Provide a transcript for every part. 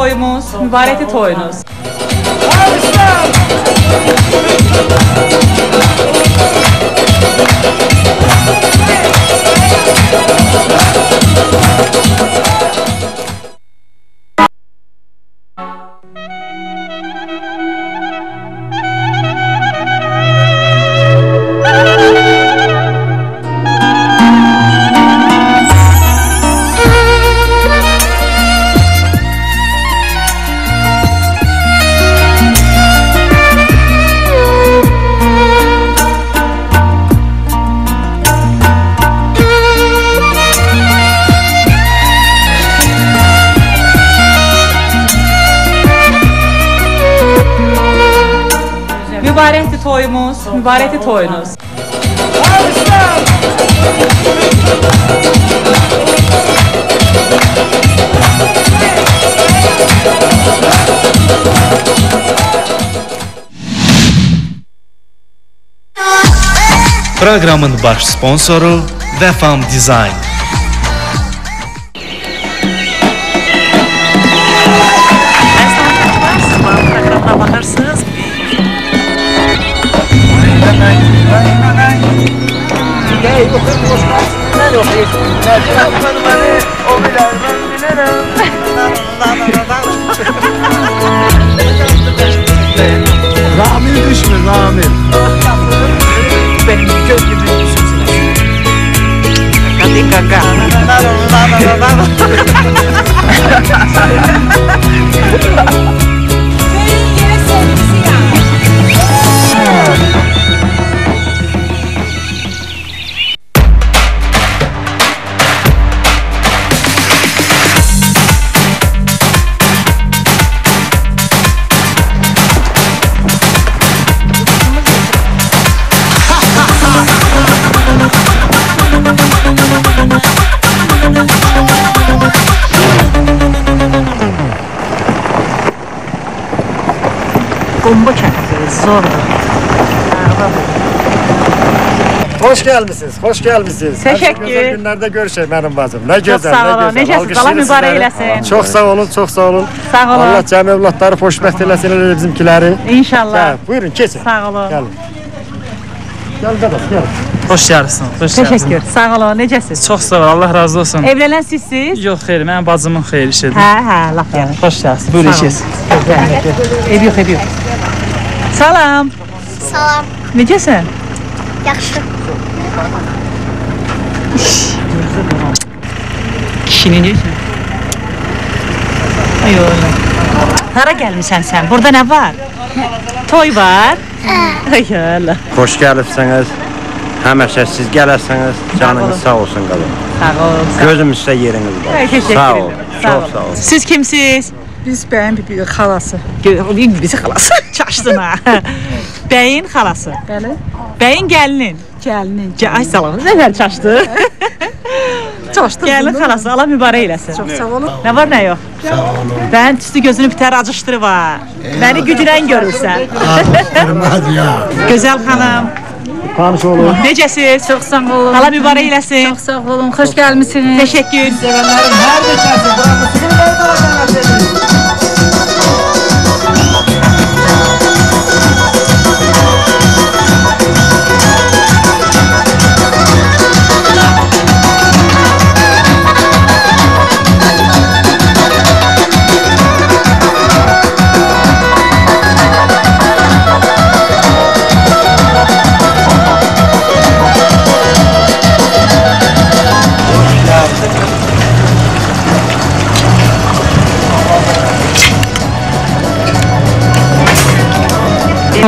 Mübarəkdir toyumuz, mübarəkdir toyunuz. Proqramın baş sponsoru Vefam Design. Baxırsınız. Gəl, oxu, boş qalsın. Mən oxuyum. Mən oxuyum. O bilər, mən bilərəm. Ramil düşmür, Ramil. rica acá. Bomba kəndi zordur. Hoş gelmişsiniz, hoş gelmişsiniz. Teşekkür. Her güzel günlerde görüşelim benim bacım. Ne güzel, sağ ne olun. güzel. Necəsiz? Allah mübarək eləsin. Çok sağ olun, çok sağ olun. Sağ olun. Allah cəm evlatları xoşbəxt eləsin elə bizimkiləri. İnşallah. Gel, buyurun keçin. Sağ olun. Gelin. Gel qardaş, gel. Xoş gəlirsən. Xoş Təşəkkür. Sağ olun. Necəsiz? Çox sağ ol. Allah razı olsun. Evlənən sizsiz? Yox, xeyr, mənim bacımın xeyir işidir. Hə, hə, lap yaxşı. Xoş gəlsin. Buyur Sağ ol. işiniz. Ev yox, ev yox. Salam. Salam. Necəsən? Yaxşı. Kişinin necə? Ay oğlum. Hara gəlmisən sən? Burada nə var? Toy var. Ay Allah. Xoş gəlibsiniz. Həmişə siz gələsiniz. Canınız sağ olsun qalın. Sağ ol. Gözüm üstə yeriniz var. Sağ. Sağ Çox sağ olun. Siz kimsiz? Biz bəyin bir, bir xalası. Bizi xalası. Çaşdın ha. Bəyin xalası. Bəli. Bəyin gəlinin. Gəlinin. Gə- Ay salam. Nələr çaşdı? Çaşdı. Gəlin xalası. Allah mübarək eləsin. Çox sağ olun. Nə var nə yox? Sağ olun. Bəyin tüstü gözünü bitər acışdırıb ha. Məni gücünən görürsən. Gözəl xanım. Tanış olun. Necəsiz? Çox sağ olun. Allah mübarək eləsin. Çox sağ olun. Xoş gəlmisiniz. Təşəkkür.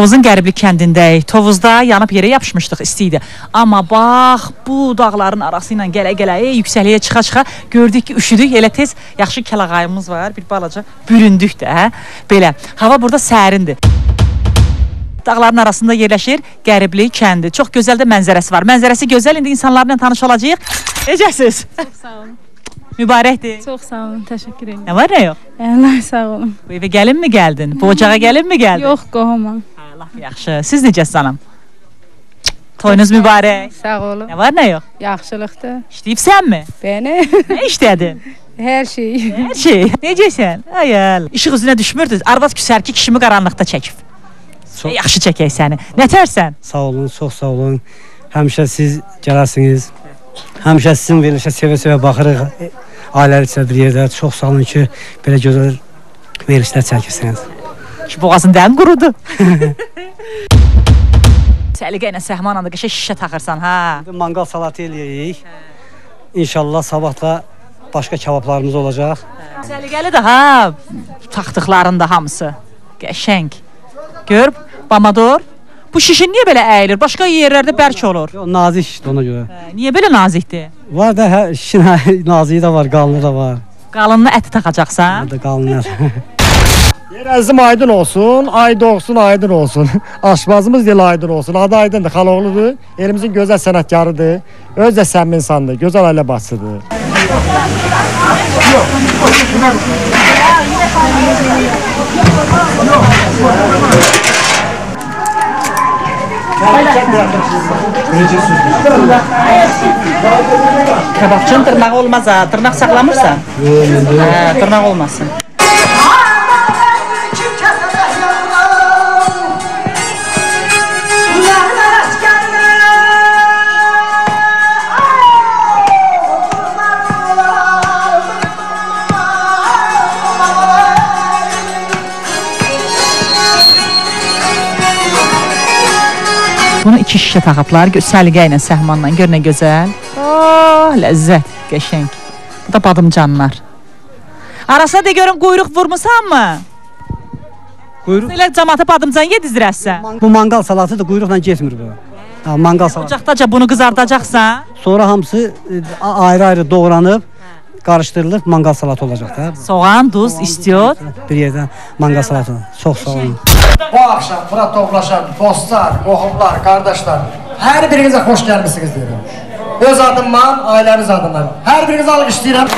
Tovuzun Qərbli kəndindəyik. Tovuzda yanıb yerə yapışmışdıq, isti idi. Amma bax, bu dağların arası ilə gələ-gələ, ey, yüksəkliyə çıxa-çıxa gördük ki, üşüdük. Elə tez yaxşı kəlağayımız var, bir balaca büründük də, hə? Belə. Hava burada sərindir. Dağların arasında yerləşir Qəribli kəndi. Çox gözəl də mənzərəsi var. Mənzərəsi gözəl. İndi insanlarla tanış olacağıq. Necəsiz? Çox sağ olun. Mübarəkdir. Çox sağ olun. Təşəkkür edirəm. Nə var nə yox? Allah sağ olun. Bu evə gəlinmi gəldin? Bu ocağa gəlinmi gəldin? Yox, qohumam. Lap yaxşı. Siz necəsiz anam? Toyunuz mübarək. Sağ olun. Nə var nə yox? Yaxşılıqdır. İşləyibsənmi? Bəni Nə işlədin? Hər şey. Hər şey. Necəsən? Ayal. İşıq üzünə düşmürdü. Arvad küsər ki, kişimi qaranlıqda çəkib. Çox- Yaxşı çəkək səni. Nətərsən? Sağ olun, çox sağ olun. Həmişə siz gələsiniz. Həmişə sizin verilişə sevə-sevə baxırıq. E, Ailəlikcə bir yerdə. Çox sağ olun ki, belə gözəl verilişlər çəkirsiniz. Ki boğazın dən qurudu. Səliqə ilə Səhmanla da qəşəng şişə taxırsan, ha. İndi manqal salatı eləyirik. İnşallah sabahla başqa kabablarımız olacaq. Səliqəli də ha. Taxtıqların da hamısı qəşəng. Gör, Bamador. Bu şişin niyə belə əyilir? Başqa yerlərdə bərk olur. Yox, nazik işdir ona görə. Hə, Niyə belə nazikdir? Var da hər işin naziyi də var, qalını da var. Qalınlı əti taxacaqsan. Burada qalınlar. Əzim aydın olsun, ay doğsun, aydın olsun. Aşbazımız dil aydın olsun. Adı Aydındır, Xaloğludur. Elimizin gözəl sənətkarıdır. Öz də səmimi insandır, gözəl ailə başçıdır. Kababçının dırnağı olmaz ha. Dırnaq saxlamırsan? Hə, dırnaq olmasın. Bunu iki şişə taxıblar. Səliqə ilə, səhmanla. Gör nə gözəl. Oh, ləzzət, qəşəng. Bu da badımcanlar. Arasına da görüm quyruq vurmusanmı? Quyruq Elə cəmaata badımcan yedizdirəsən. bu manqal salatıdır, quyruqla getmir bu. Ha, manqal salatı. Ocaqdaca bunu qızardacaqsan. Sonra hamısı e, ayrı-ayrı doğranıb qarışdırılır, manqal salatı olacaq da. Soğan, duz, istiyor. Bir yerdən manqal salatı. Çox sağ olun. Bu axşam bura toplaşan dostlar, qohumlar, qardaşlar, hər birinizə xoş gəlmisiniz deyirəm. Öz adımdan, ailəniz adından. Hər birinizi alqışlayıram.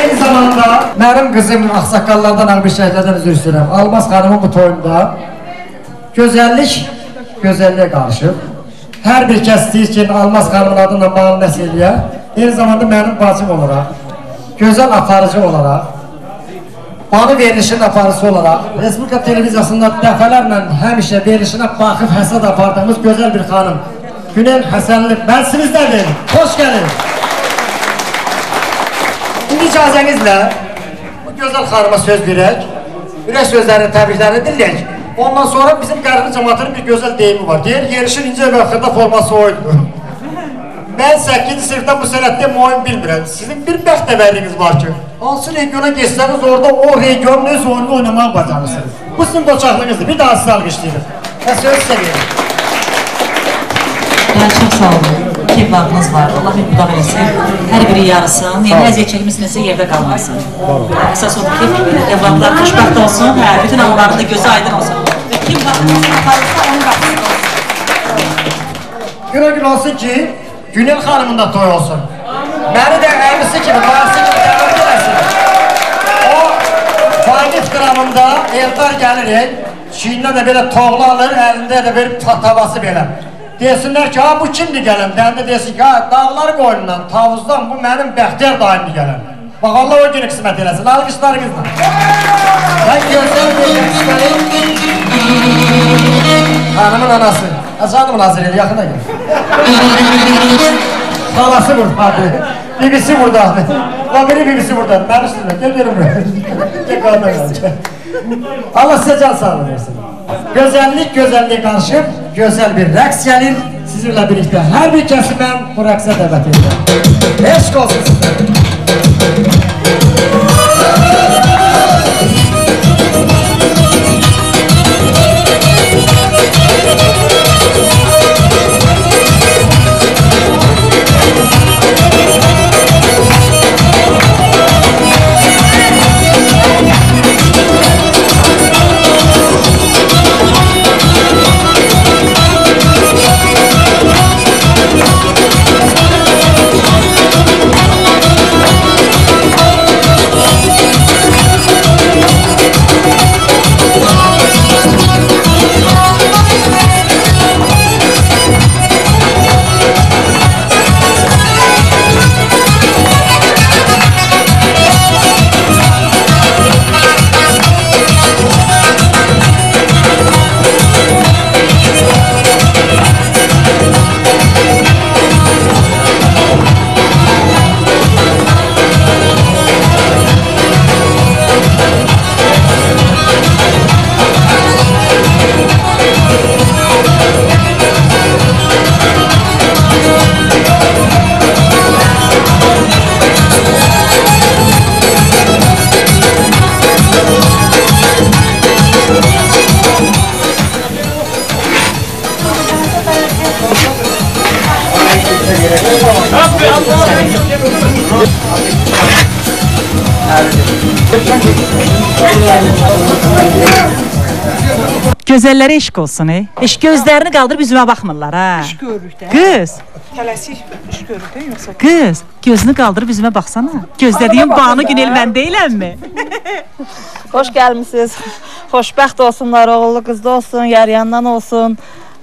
Eyni zamanda mənim qızım ağsaqqallardan, ağbişəklərdən üzr istəyirəm. Almaz xanımın bu toyunda gözəllik gözəlliyə qarışıb. Hər bir kəs istəyir ki, Almaz xanımın adına bağlı nəsə eləyə. Eyni zamanda mənim bacım olaraq, gözəl aparıcı olaraq, Anı verilişinin aparıcısı olaraq Respublika televiziyasında dəfələrlə həmişə verilişinə baxıb həsəd apardığımız gözəl bir xanım Günel Həsənli, mən sinizdədir, xoş gəlin. İndi icazənizlə bu gözəl xanıma söz verək Ürək sözlərini, təbriklərini dinləyək. Ondan sonra bizim qərbi cəmatının bir gözəl deyimi var. Deyir, yerişin incə və xırda forması oydu Mən 8-ci sinifdən bu sənətdə müayim bilmirəm. Sizin bir bəxt təvəlliniz var ki, hansı regiona geçsəniz orada o regionun öz oyunu oynamağı bacarırsınız. Bu sizin qoçaqlığınızdır. Bir daha sizi alqışlayırım. Və söz verin. Yəni çox sağ olun. İki evladınız var. Allah bir budaq eləsin. Hər biri yarısın. Yəni əziyyət çəkmisinizsə yerdə qalmasın. Əsas odur ki, evladlar xoşbəxt olsun. Hə, bütün onların da gözü aydın olsun. Və kim baxırsa aparırsa onun qapısı olsun. Günə gün olsun ki, Günel xanımın da toy olsun. Məni də əmisi kimi, varsı kimi dəvət eləsin. O, Fagif qramında Eldar gəlirik, çiynində də belə toğlu alır, əlində də bir tatavası belə. Desinlər ki, ha bu kimdir gələn? Dəndə desin ki, ha dağlar qoynundan, tavuzdan bu mənim bəxtiyar daimdir gələn. Bax Allah o günü qismət eləsin, alqışlarınızla. Ben gözden geçmişlerim. Hanımın anası. Canımın Hazreti yakına gel. Halası burada. Bibisi burada. O biri bibisi burada. Ben üstüne. Gel benim buraya. Gel kalma gel. Allah size can sağlığı versin. Güzellik güzelliğe karşı güzel bir raks gelir. Sizinle birlikte her bir kesimden bu raksa davet edeceğim. Eşk olsun size. Gözəllərə eşq olsun, ey. Eş gözlərini qaldırıb üzümə baxmırlar, ha. Görürük də. Qız, Tələsik iş görürük də yoxsa. qız, gözünü qaldırıb üzümə baxsana. Gözlədiyim Banu Günel mən deyilənmi? Xoş gəlmisiniz. Xoşbəxt olsunlar, oğullu qızlı olsun, yarayandan olsun.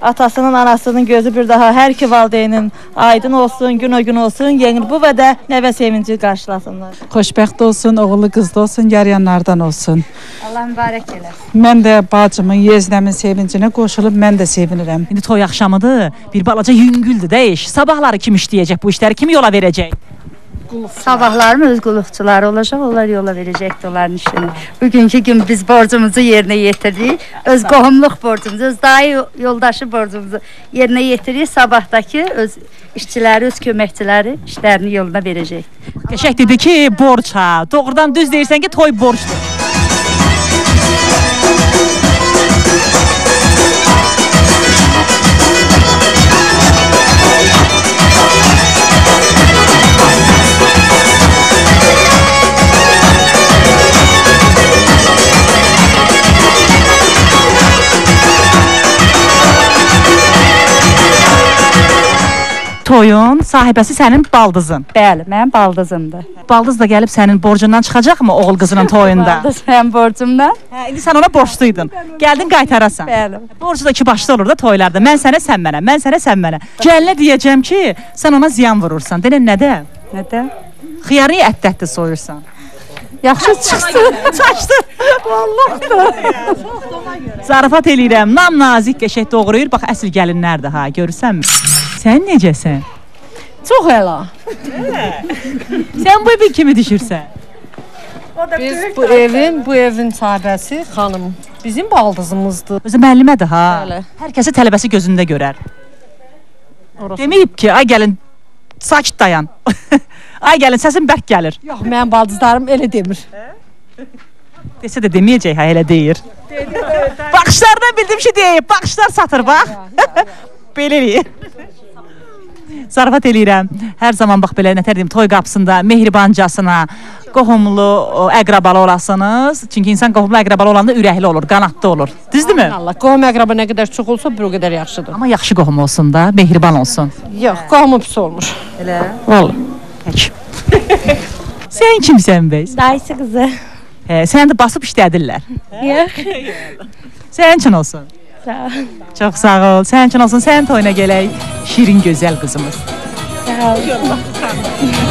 Atasının, anasının gözü bir daha hər iki valideynin aydın olsun, gün o gün olsun. Yeni bu və də nəvə sevinci qarşılasınlar. Xoşbəxt olsun, oğullu qızlı olsun, yarayanlardan olsun. Allah mübarək eləsin. Mən də bacımın, yeznəmin sevincinə qoşulub mən də sevinirəm. İndi toy axşamıdır. Bir balaca yüngüldür də iş. Sabahları kim işləyəcək bu işləri? Kim yola verəcək? Sabahlarım öz qulluqçuları olacaq, onlar yola verəcəkdir onların işini. Bugünkü gün biz borcumuzu yerinə yetirdik. Öz qohumluq borcumuzu, öz dayı yoldaşı borcumuzu yerinə yetiririk. Sabahdakı öz işçiləri, öz köməkçiləri işlərini yoluna verəcək. Qəşəng dedi ki, borc ha. Doğrudan düz deyirsən ki, toy borcdur. Toyun sahibəsi sənin baldızın. Bəli, mənim baldızımdır. Baldız da gəlib sənin borcundan çıxacaqmı oğul qızının toyunda? Baldız mənim borcumdan. Hə, indi sən ona borcluydun. Gəldin qaytarasan. Bəli. Borcu da iki başlı olur da toylarda. Mən sənə, sən mənə, mən sənə, sən mənə. Gəlinə deyəcəm ki, sən ona ziyan vurursan. Denən nədə? Nədə? Xiyarı ətdətdə soyursan. Yaxşı çıxsın. Çaşdı. Zarafat eləyirəm. Nam nazik qəşəng doğrayır. Bax əsl gəlinlərdir ha, görürsənmi? Sən necəsən? Çox əla. Sən bu evi kimi düşürsən? Biz bu evin, bu evin sahibəsi xanım. Bizim baldızımızdır. Özü müəllimədir ha. Bəli. Hər kəsi tələbəsi gözündə görər. Deməyib ki, ay gəlin sakit dayan. ay gəlin səsin bərk gəlir. Yox, mənim baldızlarım elə demir. Desə də deməyəcək, hə elə deyir. Baxışlardan bildim ki, deyib. Baxışlar satır bax. belə eləyir. Zarafat eləyirəm. Hər zaman bax belə nətər deyim, toy qapısında mehribancasına, qohumlu, əqrabalı olasınız. Çünki insan qohumlu, əqrabalı olanda ürəkli olur, qanadlı olur. Düzdürmü? Allah, qohum əqraba nə qədər çox olsa bir o qədər yaxşıdır. Amma yaxşı qohum olsun da, mehriban olsun. Yox, qohumu pis olmur. Elə. Vallahi. Pək. Sən kimsən bəs? Dayısı qızı. Hə, səni də basıb işlədirlər. Yox. Sənin üçün olsun. Sağ ol. Çox sağ ol. Sənin üçün olsun. Sənin toyuna gələk. Şirin gözəl qızımız. Sağ ol.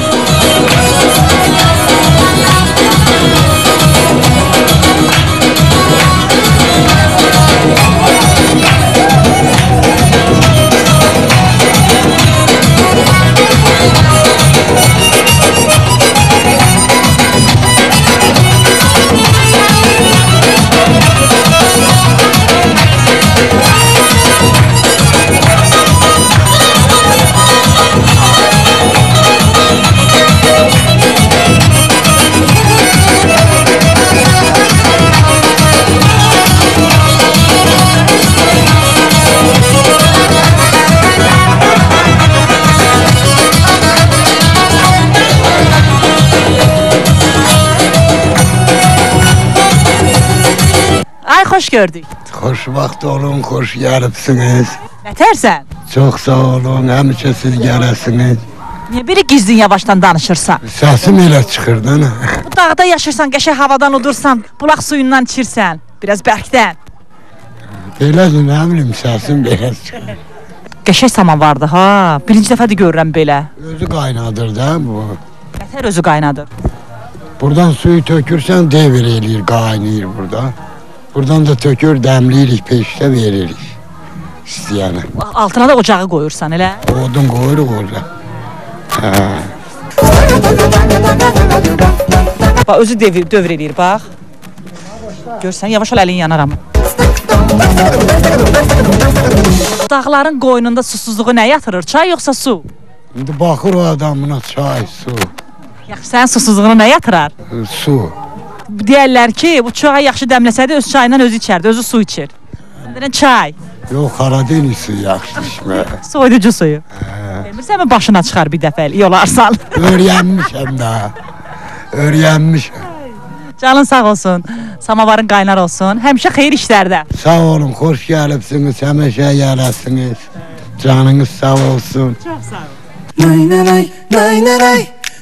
Xoş gördük. Xoşbaxt olun, xoş gəlibsiniz. Nətərsən? Çox sağ olun, həmişə siz gələsiniz. Niyə biri gizlin yavaşdan danışırsan? Səsim elə çıxır da. Bu dağda yaşırsan, qəşəng havadan udursan, bulaq suyundan içirsən, biraz bərkdən. Belədir, nə bilim, səsim belə çıxır. Qəşəng samovardı ha. Birinci dəfədir görürəm belə. Özü qaynadır da bu. Nətər özü qaynadır. Buradan suyu tökürsən, devir eləyir, qaynayır burada. Buradan da tökür, dəmləyirik, peşdə veririk. İstəyənə. Altına da ocağı qoyursan, elə? Odun qoyuruq orada. Bax özü devir, dövr eləyir, bax. Görsən, yavaş ol əlin yanar amma. Dağların qoynunda susuzluğu nə yatırır? Çay yoxsa su? İndi baxır o adam buna çay, su, Yaxşı, sənin susuzluğunu nə yatırar? su. Deyərlər ki, bu çay yaxşı dəmləsəydi öz çayından özü içərdi, özü su içir. Deyirsən çay. Yox, Karadeniz suyu yaxşı içmə. Soyuducu suyu. Demirsən mi başına çıxar bir dəfə yolarsan. Öyrənmişəm də. Öyrənmişəm. Canın sağ olsun. Samavarın qaynar olsun. Həmişə xeyir işlərdə. Sağ olun, xoş gəlibsiniz, həmişə gələsiniz. Canınız sağ olsun. Çox sağ ol. Nay nay nay nay nay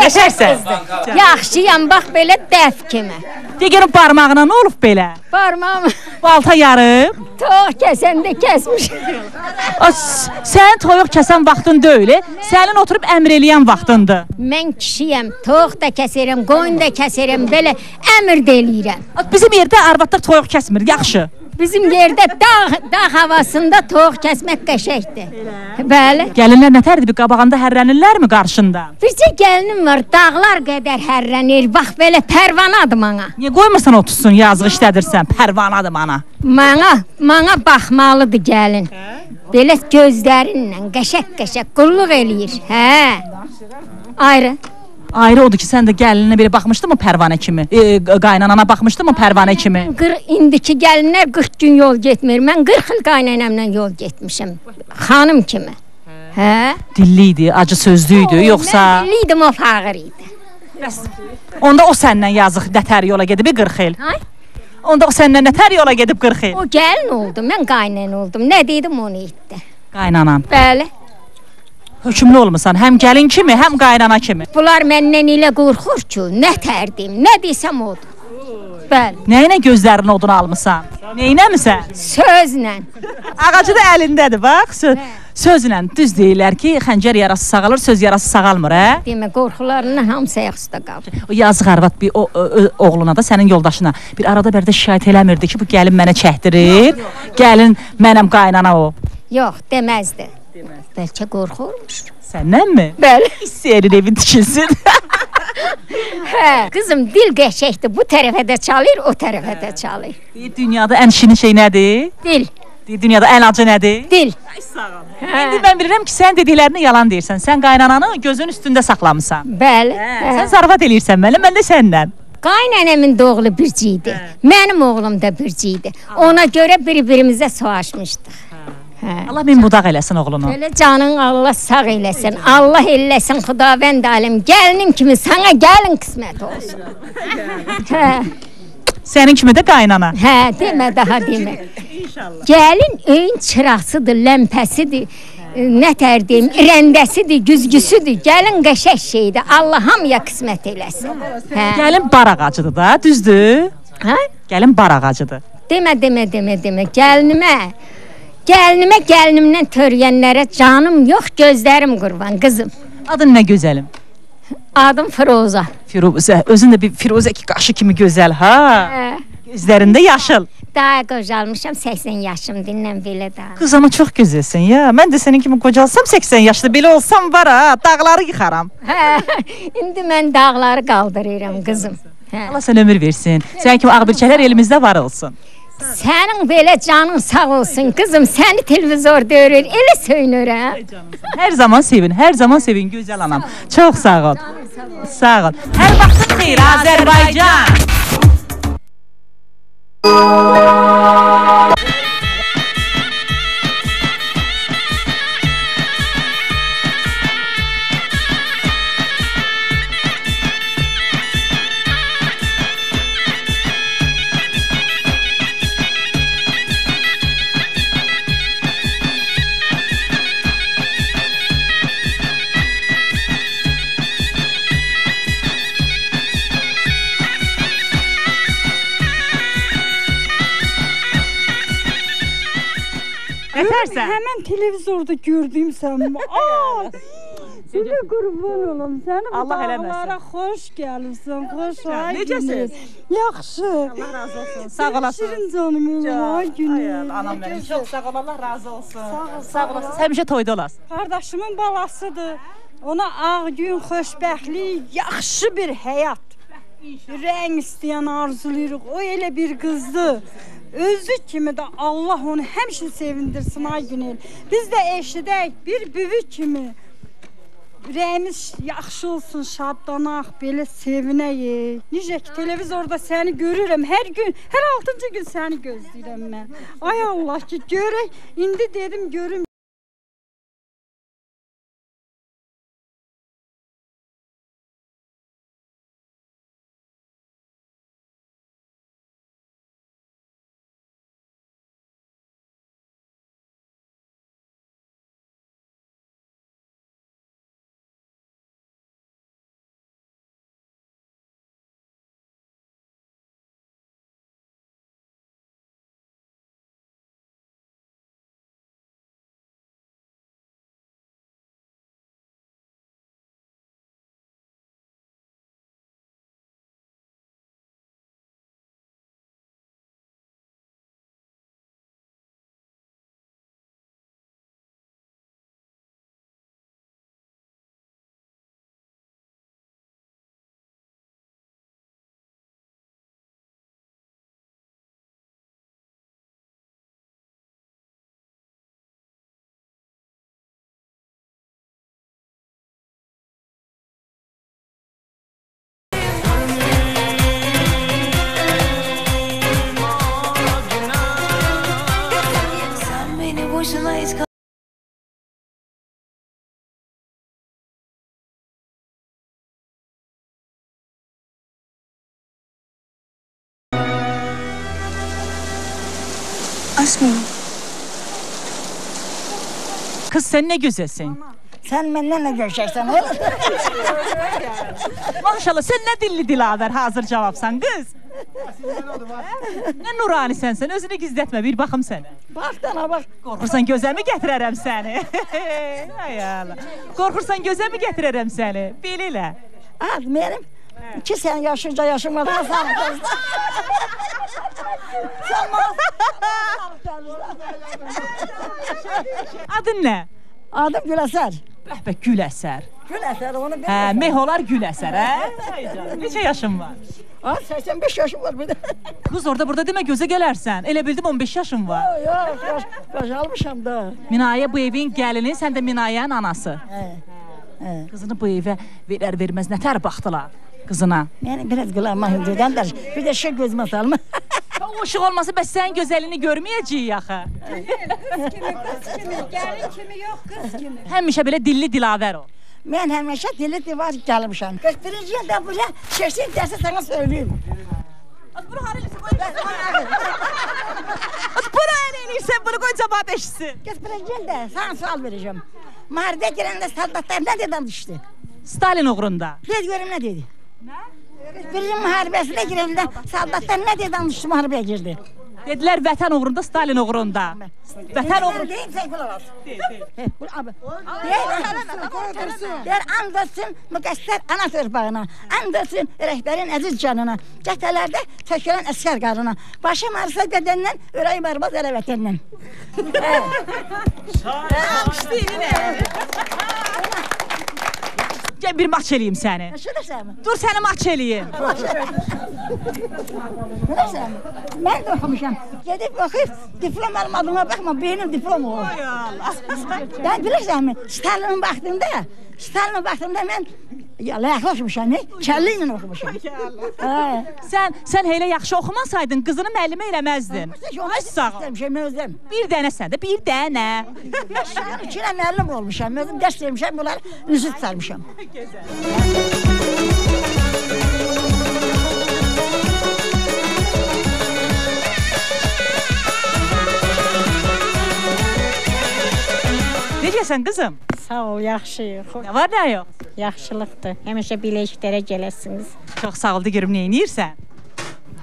Qəşərsən. Yaxşıyam, bax belə dəf kimi. Görüm barmağına nə olub belə? Barmağım Balta yarıb. tox kəsəndə kəsmiş. Sən toyuq kəsən vaxtın deyil, sənin oturub əmr eləyən vaxtındır. Mən kişiyəm, tox da kəsərəm, qoyun da kəsərəm, belə əmr də eləyirəm. Bizim yerdə arvadlar toyuq kəsmir, yaxşı. Bizim yerdə dağ, dağ havasında tox kəsmək qəşəngdir. Bəli. Gəlinlər nətərdir bir qabağında hərrənirlərmi qarşında? Bircə gəlinim var, dağlar qədər hərrənir. Bax belə pərvanadır mənə. Niyə qoymursan otursun, yazıq işlədirsən, pərvanadır mana. Mənə, mənə baxmalıdır gəlin. Belə gözlərinlə qəşəq-qəşəq qulluq eləyir. Hə. Ayrı. Ayrı odur ki, sən də gəlinə belə baxmışdınmı pərvanə kimi? E, qaynanana baxmışdınmı pərvanə kimi? Qır, indiki gəlinlər 40 gün yol getmir. Mən 40 il qaynanamla yol getmişəm. Xanım kimi. Hə? Dilli idi, acı sözlü idi, yoxsa Mən bilirdim o fağır idi. onda o səndən yazıq nətər yola gedib 40 il. Ay. Onda o səndən nətər yola gedib 40 il. O gəlin oldu, mən qaynan oldum. Nə dedim onu etdi. Qaynanan. Bəli. Hökümlü olmusan, həm gəlin kimi, həm qaynana kimi. Bunlar məndən elə qorxur ki, nə tərdim, nə desəm odur. Bəli. Nə ilə gözlərinin odunu almısan? Neynəmisən? Sözlə. Ağacı da əlindədir, bax. Söz, sözlə düz deyirlər ki, xəncər yarası sağalır, söz yarası sağalmır, hə? Demə qorxularından hamısı ayaq üstə qaldı. O yazıq arvad bir o, o, o oğluna da sənin yoldaşına bir arada bir də şikayət eləmirdi ki, bu gəlin mənə çəkdirir. Gəlin mənəm qaynana o. Yox, deməzdi. Bəlkə qorxurmuş. Səndənmi? Bəli. İstəyir evin tikilsin. Hə, qızım dil qəşəkdir. Bu tərəfə də çalır, o tərəfə də çalır. Deyir, dünyada ən şirin şey nədir? Dil. Deyir, dünyada ən acı nədir? Dil. İndi mən bilirəm ki, sən dediklərini yalan deyirsən. Sən qaynananı gözün üstündə saxlamısan. Bəli. Hə, sən zarafat eləyirsən mənə, mən də səndən. Qaynanəmin də oğlu birci idi. Mənim oğlum da birci idi. Ona görə bir-birimizə suaşmışdıq. Hə. Allah min budaq eləsin oğlunu. Belə canın Allah sağ eləsin. Allah eləsin Xudavənd aləm. Gəlinim kimi sana gəlin qismət olsun. Hə. Sənin kimi də qaynana. Hə, demə daha demə. Gəlin öyün çıraqsıdır, ləmpəsidir. e, Nə tər deyim, rəndəsidir, güzgüsüdür. Gəlin qəşəng şeydir. Allah hamıya qismət eləsin. Hə. Gəlin bar ağacıdır da, düzdür? Hə? Gəlin bar ağacıdır. Demə, demə, demə, demə. Gəlinimə, Gelinime gelinimden töryenlere canım yok gözlerim kurban kızım. Adın ne güzelim? Adım Firuze. Firuze. Özünde bir Firuze ki kaşı kimi güzel ha. Ee, Gözlerinde yaşıl. daha kocalmışım 80 yaşım dinlen bile daha. Kız ama çok güzelsin ya. Ben de senin gibi kocalsam 80 yaşlı bile olsam var ha. Dağları yıkaram. Hə, İndi mən dağları qaldırıram qızım. Hə. Allah sen ömür versin. Sen kimi ağbilçələr elimizde var olsun. Sənin belə canın sağ olsun qızım. Səni televizorda görür, elə söynürəm. Hər zaman sevin, hər zaman sevin gözəl anam. Çox sağ ol. Sağ ol. Hər vaxtın xeyir Azərbaycan. Nətərsən? Həmən televizorda gördüyüm sən. Aa! Sənə qurban olum. Səni bu Allah eləməsin. xoş gəlibsən. Xoş ay necəsiz? Yaxşı. Allah razı olsun. Sağ olasın. Şirin canım oğlum. Ay günür. Anam mənim çox sağ ol. Allah razı olsun. Sağ olasınız. Həmişə toyda olasınız. Qardaşımın balasıdır. Ona ağ gün, xoşbəxtlik, yaxşı bir həyat. Rəng istəyən arzulayırıq. O elə bir qızdır. Özü kimi də Allah onu həmişə sevindirsin ay Günel. Biz də eşidək bir büyük kimi Ürəyimiz yaxşı olsun, şadlanaq, belə sevinəyik. Necə ki, televizorda səni görürəm hər gün, hər 6-cı gün səni gözləyirəm mən. Ay Allah ki, görək. İndi dedim görüm boşuna hiç Aşkım. Kız sen ne güzelsin. Sen məndən nə görüşəcəksən oğlum? Maşallah sen ne dilli dilaver hazır cevapsan kız. Ne nurani sensin özünü gizletme bir bakım seni. Bax dana bax. Korkursan göze mi getirerem seni? Ay Allah. Korkursan göze mi getirerem seni? Bil ile. Az mənim iki sən yaşınca yaşımadan sağ Sen Adın ne? Adım Güləsər. Bəhbə gül əsər. Güləsər onu Hə, meh olar gül əsər, hə? Neçə yaşın var? Az 85 yaşım var bir də. Qız orada burada demə gözə gələrsən. Elə bildim 15 yaşın var. Yox, yox, qocalmışam da. Minayə bu evin gəlini, sən də Minayənin anası. Hə. Hə. Qızını bu evə verər verməz nətər baxdılar qızına. Yəni biraz qulağıma hündürdən də bir də şey gözümə salma. O ışıq olmasa bəs sənin gözəlini görməyəcəyik axı. Kimi, qız kimi, gəlin kimi yox, qız kimi. Həmişə belə dilli dilavər ol. Mən həmişə dili divar gəlmişəm. 41-ci ildə buraya keçdik dərsə sənə söyləyim. Bura elə eləyirsən, bunu qoy cavab eşitsin. 41-ci ildə sənə sual verəcəm. Müharibə girəndə soldatlar nə dedən düşdü? Stalin uğrunda. Dedi görüm nə dedi? Nə? Birinci müharibəsinə girəndə soldatlar nə dedən düşdü müharibəyə girdi? Dedilər vətən uğrunda, Stalin uğrunda. Vətən uğrunda. Deyim sən qulaq as. Bu abi. Deyir and olsun müqəssər ana torpağına, and olsun rəhbərin əziz canına, cəhtələrdə tökülən əskər qarına, başım arsa qədəndən, ürək barbaz elə vətəndən. Gəl bir maç eləyim səni. Şuradasan. Dur səni maç eləyim. Bilirsən, mən də oxumuşam. Gedib oxuyub diplom almadığıma baxma, beynim diplom o. Ay Allah. Sən bilirsənmi, Stalinin vaxtında, Stalinin vaxtında mən ya ləyaqlı oxumuşam? Kəlli ilə oxumuşam. Sən sən elə yaxşı oxumasaydın qızını müəllimə eləməzdin. Ay sağ ol. Demişəm özüm. Bir dənə sən də, bir dənə. Şəhər içinə müəllim olmuşam, özüm dərs vermişəm, bunlar üzü tutarmışam. Necəsən qızım? Sağ ol, yaxşıyıq. Nə var, nə yox? Yaxşılıqdır. Həmişə belə işlərə gələsiniz. Çox sağ ol, deyirəm, nə edirsən?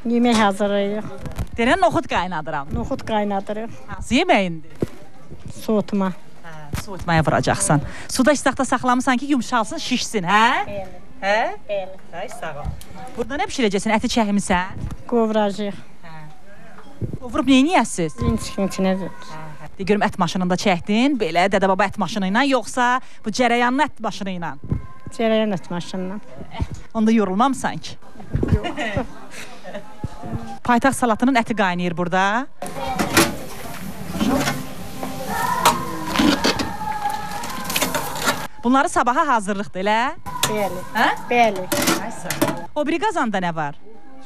Yemək hazırlayırıq. Deyirəm, noxud qaynadıram. Noxud qaynadırıq. Hansı yeməyindir? Soğutma. Soyutmaya vuracaqsan. Suda istaqda saxlamısan ki, yumşalsın, şişsin, hə? Bəli. Hə? Bəli. Ay sağ ol. Burada nə bişirəcəksən? Əti çəkmisən? Qovuracağıq. Qovurub nə edəsiz? İnçikin içinə De görüm ət maşınında çəkdin, belə dədə baba ət maşını ilə yoxsa bu cərəyanlı ət maşını ilə? Cərəyan et maşınla. Onda yorulmamısan ki. Paytaxt salatının əti qaynayır burada. Bunları sabaha hazırlıqdır elə? Bəli. Hə? Bəli. O biri qazanda nə var?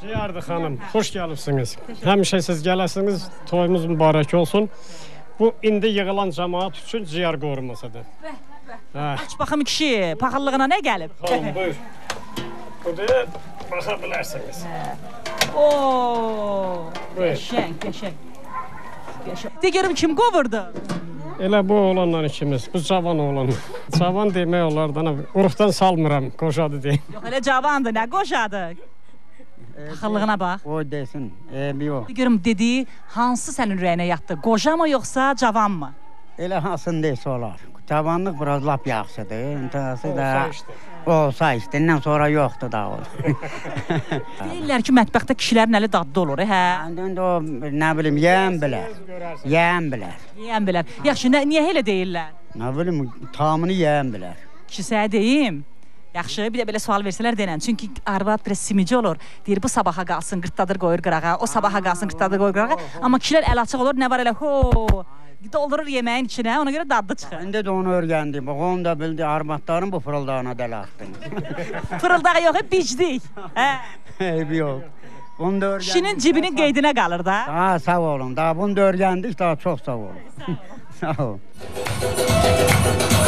Ziyardı xanım, xoş gəlibsiniz. Həmişə siz gələsiniz, toyumuz mübarək olsun. Bu indi yığılan cəmaət üçün ciyar qorumasıdır. Hə. Aç baxım kişi, paxıllığına nə gəlib? Xanım, buyur. Buraya baxa bilərsiniz. Oo! Buyur. Qəşəng, qəşəng. Qəşəng. De görüm kim qovurdu? Elə bu oğlanlar ikimiz, bu cavan oğlan. Cavan demək onlardan uruqdan salmıram, qoşadı deyim. Yox, elə cavandır, nə qoşadı? Paxıllığına bax. O desin, ebi yox. De görüm dedi, hansı sənin ürəyinə yatdı? Qoca mı yoxsa cavan mı? Elə hansın deysə olar. Cavanlıq biraz lap yaxşıdır. İntihası da Olsa işte. olsa işdən sonra yoxdur da o. Deyirlər ki, mətbəxdə kişilərin əli dadlı olur, hə? Ondan da o nə bilim yeyən bilər. Yeyən bilər. Yeyən bilər. Yaxşı, nə, niyə elə deyirlər? Nə bilim tamını yeyən bilər. Kişi sənə deyim. Yaxşı, bir də belə sual versələr denən. Çünki arvad biraz simici olur. Deyir bu sabaha qalsın, qırtdadır qoyur qırağa. O sabaha qalsın, qırtdadır qoyur qırağa. Amma kişilər əl açıq olur, nə var elə ho. Doldurur yeməyin içinə, ona görə dadlı çıxır. İndi də onu öyrəndim. Onu da bildi armadların bu fırıldağına dəl atdın. Fırıldağı yox, bicdik. Hə. Eybi yox. Bunu da öyrəndim. Kişinin cibinin qeydinə qalır da. Daha sağ olun. Daha bunu da öyrəndik, daha çox sağ olun. sağ olun.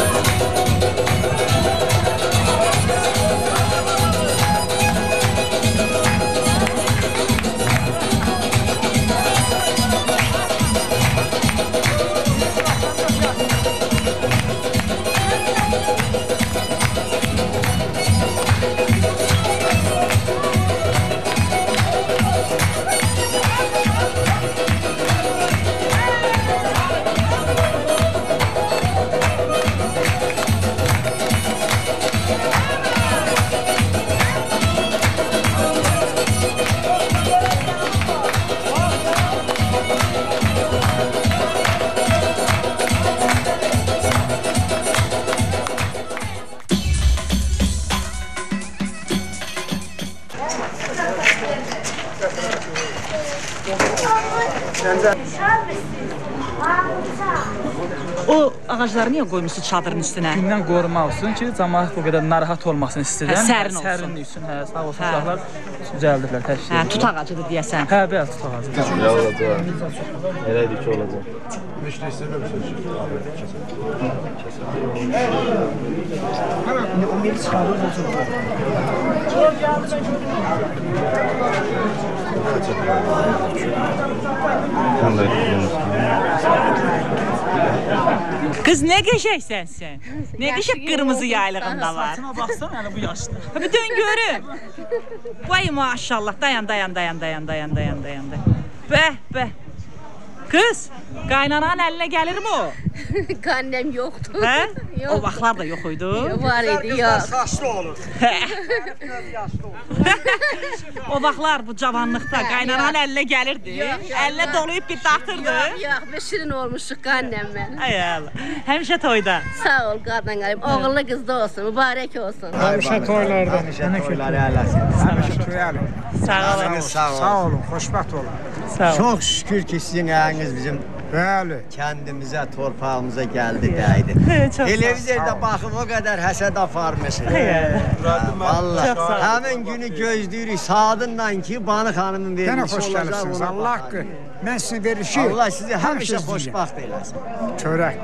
ağacları niyə qoymusunuz çadırın üstünə? Gündən qorumaq üçün ki, cəmaət bu qədər narahat olmasın istidən. Hə, sərin olsun. Sərinlik üçün, hə, sağ olsun Hə. uşaqlar düzəldiblər, təşkil Hə, tut ağacıdır deyəsən. Hə, bəli, tut ağacı. olacaq. Elə idi ki, olacaq. İndi o mil çıxarır bozulur. Sən də Qız nə qəşəngsən sən? Nə qəşəng qırmızı yaylığında var. Saçına baxsan, yəni bu yaşda. Bir dön görüm. Vay maşallah. Dayan, dayan, dayan, dayan, dayan, dayan, dayan. dayan. Bəh, bəh. Qız, qaynananın əlinə gəlirmi o? Annem yoktu. Hə? Yox. O vaxtlar da yox idi. Var idi, yox. Saçlı olur. O vaxtlar bu cavanlıqda qaynananın əlinə gəlirdi. Əlinə dolayıb bir dartırdı. Yox, yox, bir şirin olmuşuq annem mən. Ay Allah. Həmişə toyda. Sağ ol qadın qarım. Oğullu qızlı olsun, mübarək olsun. Həmişə toylarda. Həmişə toyları eləsin. Həmişə toyalım. Sağ olun. Sağ olun. Sağ olun, xoşbəxt olun. Sağ olun. Çok şükür ki sizin ayağınız bizim Bəli. kendimize, torpağımıza geldi değdi. Çok sağ ol. Televizyonda bakıp o kadar həsəd aparmışıq. Vallahi. Çok sağ ol. Həmin günü gözləyirik saatınla ki, Banı xanımın Yenə vermişi xoş olacaq. gəlirsiniz. ona Allah baxaq. haqqı. Mən sizin verişi. Allah sizi həmişə xoşbaxt eləsin. Çörək.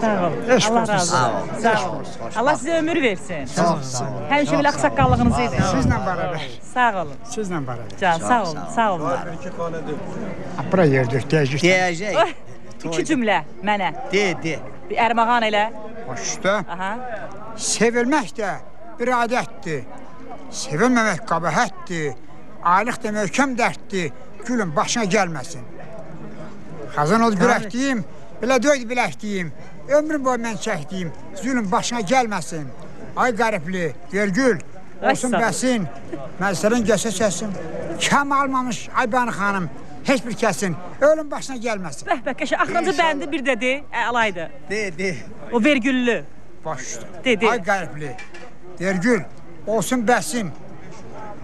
Sağ. Eşq Allah razı sizə. olsun. Sağ olun. Allah sizə ömür versin. Sağ olun. Həmişə belə ağsaqqallığınızı edin. Sizlə bərabər. Sağ olun. Sizlə bərabər. Can, sağ olun. Sağ olun. Bura yerdir, deyəcək. Deyəcək. İki cümlə mənə. De, de. Bir ərmağan elə. Başda. Aha. Sevilmək də bir adətdir. Sevilməmək qəbahətdir. Aylıq da möhkəm dərddir. Gülün başına gəlməsin. Xazan ol biləkdiyim, belə döydü biləkdiyim. ömrüm boyu mən çəkdiyim zülm başına gəlməsin. Ay qəribli, Vergül, olsun bəsin, məclislərin gəsə səsin. Kəm almamış Ayban xanım, heç bir kəsin ölüm başına gəlməsin. Bəh bəh qəşəng axırıncı bəndi bir də de, əlaydı. De, de. O vergüllü. Baş üstə. De, de. Ay qəribli, Vergül, olsun bəsin,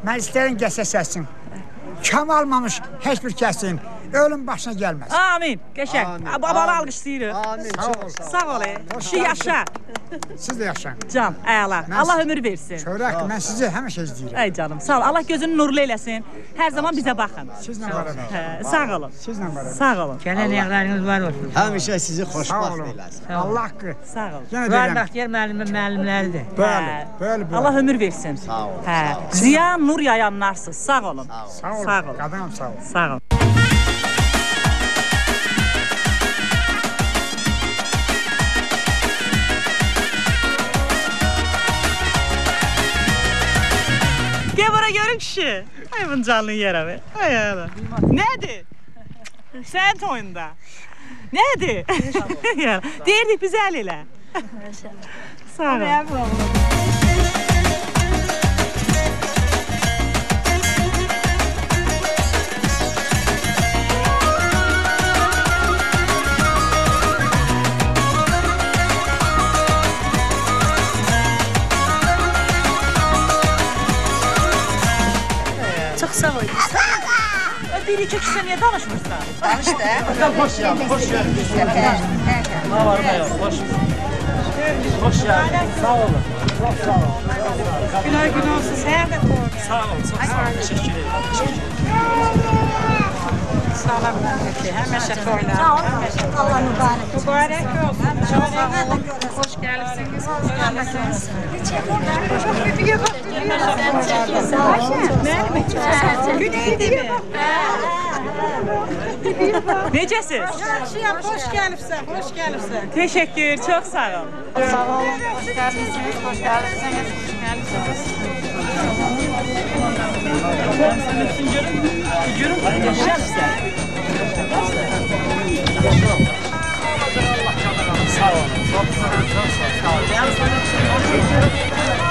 məclislərin gəsə səsin. Kəm almamış heç bir kəsin ölüm başına gəlməsin. Amin. Qəşəng. Babanı alqışlayırıq. Amin. Sağ ol. Sağ ol. Kişi yaşa. Siz də yaşayın. Can, əla. Mən- Allah ömür versin. Çörəkdir, mən sizi həmişə izləyirəm. Ay canım, sağ ol. Allah gözünü nurlu eləsin. Hər zaman bizə baxın. Sizlə bərabər. Hə, sağ olun. Sizlə bərabər. Sağ olun. Gələn var olsun. Həmişə sizi xoşbaxt eləsin. Allah haqqı. Sağ ol. Yenə deyirəm. Bəxtiyar müəllim müəllimlərdir. Bəli, bəli, bəli. Allah ömür versin. Sağ ol. Hə. Ziya nur yayanlarsınız. Sağ olun. Sağ ol. Sağ olun. Qadınım sağ ol. Sağ ol. Kişi. Ay bunun canlı yere be. Ay Allah. Nedir? Sen toyunda. Nedir? Ya, Deyirdik bize el elə. Sağ ol. Bir iki kişi niyə danışmırsan? Danış da. Hoş geldin. Hoş geldin. Ne var ne yok. Hoş Hoş geldin. Sağ olun. Çok sağ olun. Günay gün olsun. Sen de koy. Sağ olun. Çok sağ olun. Teşekkür ederim. Sağlam memleketi. Həmişə toylar. Sağ ol. Həmişə Allah mübarək. Mübarək olsun. Çox sağ olun. Hoş Gəlirsiniz. Hoş gəlirsiniz. Güneydi mi? Necəsiz? Yaxşıyam, xoş gəlibsən, xoş gəlibsən. Teşekkür, çok sağ ol. Sağ olun, xoş gəlmisiniz, xoş gəlirsiniz, xoş gəlirsiniz. Görün, yaşarsan. Sağ olun. Çok sağ olun. Çok sağ olun. Allah saklasın. Allah göndersin.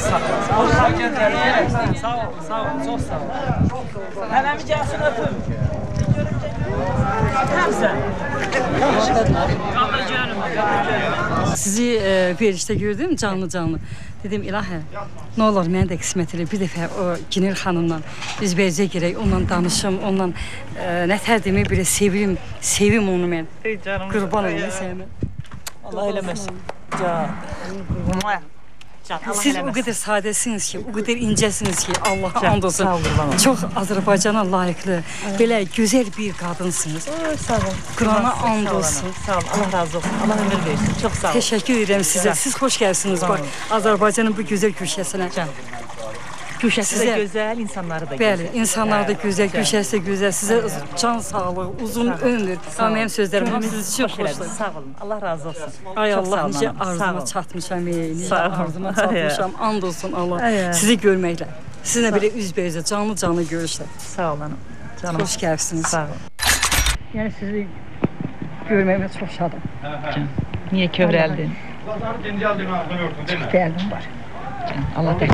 Sağ olun. Sağ olun. Çok sağ gelsin öpün. Hamza. Kaldır canım. Sizi e, verişdə gördüm canlı canlı. Dedim ilahə, nə olar mənə də qismət elə bir dəfə o Günel xanımla üzbəyəcə girək, onunla danışım, onunla e, nə tərdimi belə sevim, sevim onu mən. Ey canım. Qurban olum sənə. Allah eləməsin. Can. Can, Allah Siz o eləməsin. qədər sadəsiniz ki, o qədər incəsiniz ki, Allah Can, and olsun. sağ ol, qurban olum. Çox Azərbaycana layiqli, belə gözəl bir qadınsınız. Oy, sağ ol. Qurana Sağ ol, and sağ ol, olsun. anam. Sağ ol. Allah razı olsun. Allah ömür versin. Çok sağ ol. Təşəkkür edirəm sizə. Can. Siz xoş gəlsiniz Sağ bax olun. Azərbaycanın bu gözəl köşəsinə. Can. Köşəsi də Sizə- gözəl, insanları da Bəli, gözəl. insanlar da gözəl, Can. köşəsi gözəl. Sizə can sağlığı, uzun Sağ ol. ömür. Sağ ol. Amma mənim sözlərim Cümlemiz hamısı çox xoş elədiniz. xoşdur. Sağ olun. Allah razı olsun. Ay Çox Allah, sağ olun necə anam, sağ arzuma ol. çatmışam, ey, necə Sağ ol. arzuma Ay, çatmışam. And olsun Allah. Ay, ay. Sizi görməklə. Sizinlə belə üzbəyüzə, canlı-canlı görüşlər. Sağ ol anam. Canım. Xoş gəlibsiniz. Sağ ol. Yəni sizi görməyimə çox şadam. Niyə kövrəldin? Gəldim var. Allah tək.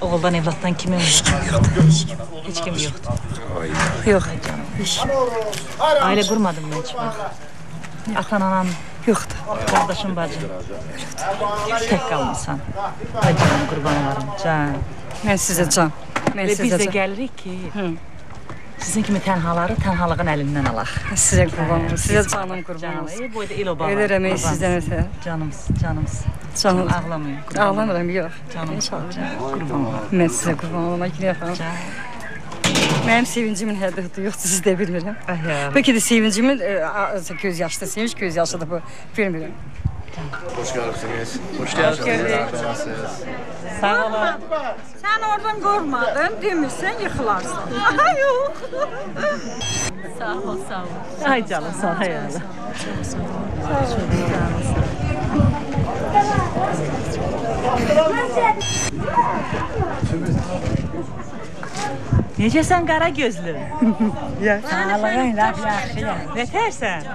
Oğuldan evlatdan kimin var? Heç kim yoxdur. Yox. Ailə qurmadın mı heç vaxt? Atan anan yoxdur. Qardaşın bacın. Tək qalmısan. Ay canım qurban olaram. Can. Mən sizə can. Mən Və sizə biz də can. gəlirik ki, sizin kimi tənhaları tənhalığın əlindən alaq. Sizə qurban olum. Sizə canım qurban olsun. ey, boyda il obağa. Ölürəm ey sizdən ötə. Canımız, canımız. Canım. Ağlamayın. Ağlamıram, yox. Canım, İnşallah. qurban olaram. Mən sizə qurban olum, Akilya xanım. Mənim sevincimin həddi yoxdur, siz də bilmirəm. Bəlkə də sevincimin e, göz yaşlı, sevinç göz yaşlıdır bu, bilmirəm. Hoş geldiniz. Hoş geldiniz. Sağ olun. Sen oradan korkmadın, demişsen yıkılarsın. Yok. Sağ ol, sağ ol. Ay canım, sağ ol. ya. Necəsən qara gözlü? Sağlığın laf yaxşıyam. Nətərsən?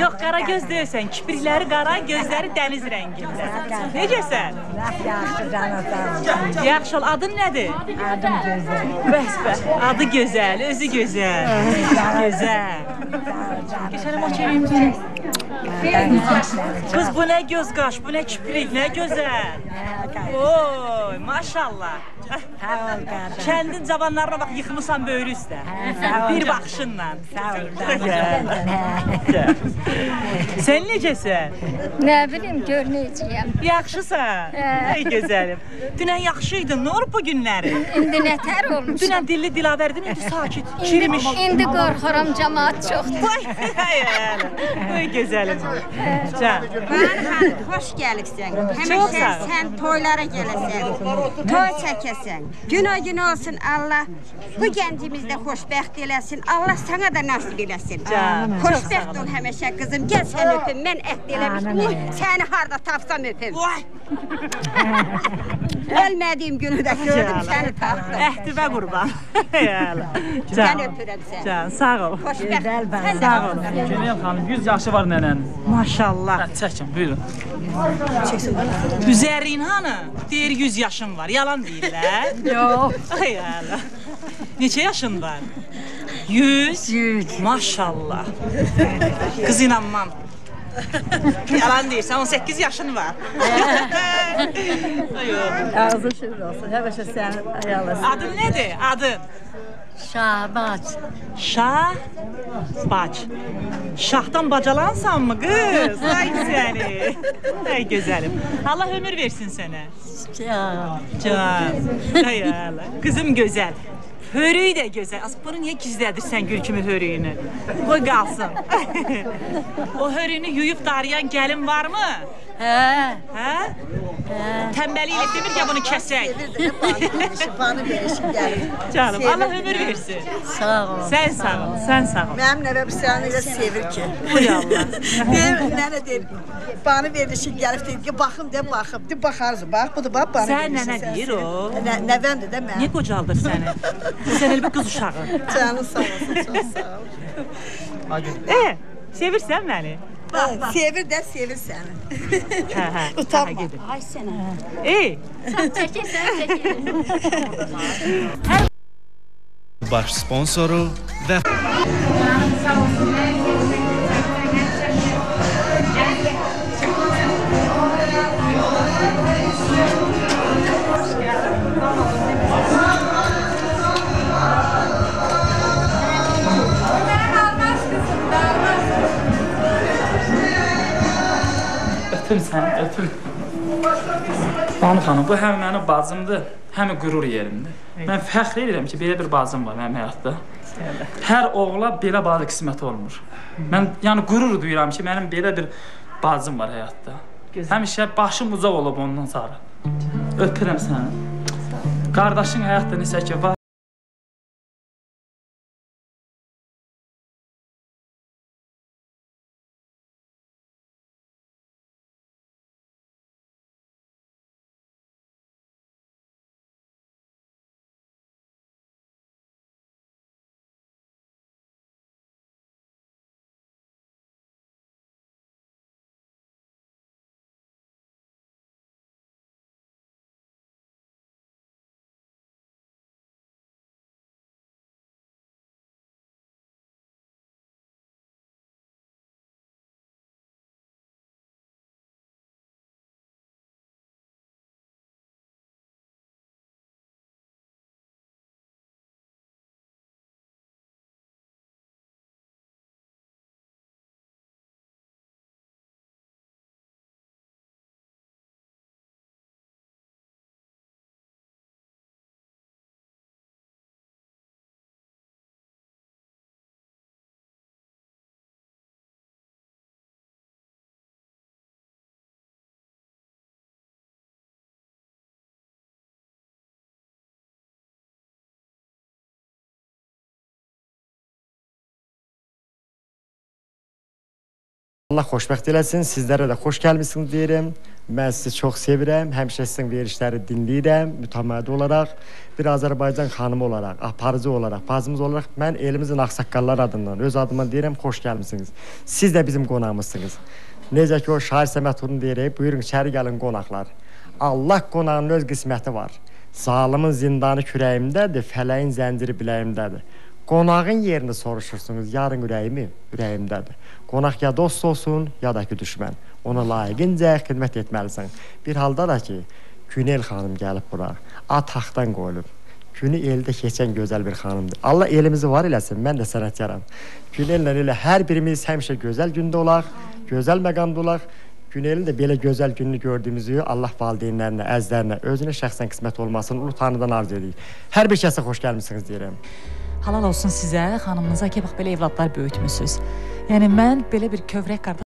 Yox, qara göz deyilsən. Kiprikləri qara, gözləri dəniz rəngində. Necəsən? Laf yaxşı canım. Yaxşı ol. Adın nədir? Adım gözəl. Bəs bəs. Adı gözəl, özü gözəl. gözəl. Keçəlim o çevirəm. Kız bu nə göz qaş, bu nə kiprik, nə gözəl. Oy, maşallah. Sağ ol qardaş. Kəndin cavanlarına bax yıxmısan böyrü üstə. Bir baxışınla. Sağ ol. Sən necəsən? Nə bilim gör necəyəm. Yaxşısan. Hə. Ey gözəlim. Dünən yaxşı idin. Nə olub bu günləri? İndi nətər olmuş? Dünən dilli dilavərdin, indi sakit, çirimiş. İndi, qorxuram cəmaat çoxdur. Ay, Ey gözəlim. Can. Bana hoş geliksen. Çok Həmişə sen toylara gələsən. Toy çəkəsən. Gün o gün olsun Allah bu gəncimizdə xoşbəxt eləsin. Allah sana da nasib eləsin. Xoşbəxt ol həmişə qızım. Gəl sən öpüm. Mən əhd eləmişdim. Səni harda tapsam öpüm. Vay. Ölmədiyim günü də gördüm səni tapdım. Əhdivə qurban. Mən öpürəm səni. Can, sağ ol. Xoşbəxt. Sən də Sağ ol. Günel xanım 100 yaşı var nənənin. Maşallah. Çəkin, buyurun. Üzərin hanı? Deyir 100 yaşın var. Yalan deyirlər. Yox. Ay Allah. Neçə yaşın var? 100. 100. Maşallah. Qız inanmam. Yalan deyirsən, 18 yaşın var. Yox. Ağzın şirin olsun. Həmişə sənin ayarlasın. Adın nədir? Adın? Şahbac. Şah bac. Şahdan bacalansan mı qız? Ay səni. Ay gözəlim. Allah ömür versin sənə. Can. Can. Ay Allah. Qızım gözəl. Hörüyü də gözəl. Az bunu niyə gizlədirsən gül kimi hörüyünü? Qoy qalsın. o hörüyünü yuyub darayan gəlin varmı? Hə. Hə? Tənbəlliklə demir ki, bunu kəsək. Şifanı verişim gəlir. Canım. Allah ömür versin. Sağ ol. Sən sağ ol, sən sağ ol. Mənim nəvəm səni elə sevir ki. Uy Allah. Nənə deyir, bana verilişin gəlib deyir ki, baxım de baxım. De baxarız, bax, bu da bax, bana Sən nənə deyir o? Nə, nəvəmdir də mən. Niyə qocaldır səni? Sən elə bir qız uşağı. Canın sağ olsun, çox sağ ol. E, sevirsən məni? Bax, sevir də sevir səni. Hə, hə. Utanma. Hə. Ay sənə. Ey, Sən çəkil, sən çəkil. Baş sponsoru və Öpüm səni, öpüm. Banu xanım, bu həm mənim bacımdır, həm qürur yerimdir. Mən fəxr edirəm ki, belə bir bacım var mənim həyatda. Hər oğula belə bacı qismət olmur. Mən yəni qürur duyuram ki, mənim belə bir bacım var həyatda. Həmişə başım ucaq olub ondan sonra. Öpürəm səni. Qardaşın həyatda necə ki var. Allah xoşbəxt eləsin. Sizlərə də xoş gəlmisiniz deyirəm. Mən sizi çox sevirəm. Həmişə sizin verişləri dinləyirəm mütəmadi olaraq. Bir Azərbaycan xanımı olaraq, aparıcı olaraq, bacımız olaraq mən elimizin ağsaqqalları adından öz adıma deyirəm, xoş gəlmisiniz. Siz də bizim qonağımızsınız. Necə ki o şair Səməd deyir, buyurun içəri gəlin qonaqlar. Allah qonağının öz qisməti var. Zalimin zindanı kürəyimdədir, fələyin zənciri biləyimdədir. Qonağın yerini soruşursunuz, yarın ürəyimi ürəyimdədir. Qonaq ya dost olsun, ya da ki düşmən. Ona layiqincə xidmət etməlisən. Bir halda da ki, Günel xanım gəlib bura, at taxtdan qoyulub. Günü eldə keçən gözəl bir xanımdır. Allah elimizi var eləsin, mən də sənətkaram. Günellə elə hər birimiz həmişə gözəl gündə olaq, gözəl məqamda olaq. Günelin də belə gözəl gününü gördüyümüzü Allah valideynlərinə, əzlərinə, özünə şəxsən qismət olmasını ulu tanrıdan arzu edirik. Hər bir kəsə xoş gəlmisiniz deyirəm. Halal olsun sizə, xanımınıza ki, bax belə evladlar böyütmüsüz. Yəni mən belə bir kövrək qardaş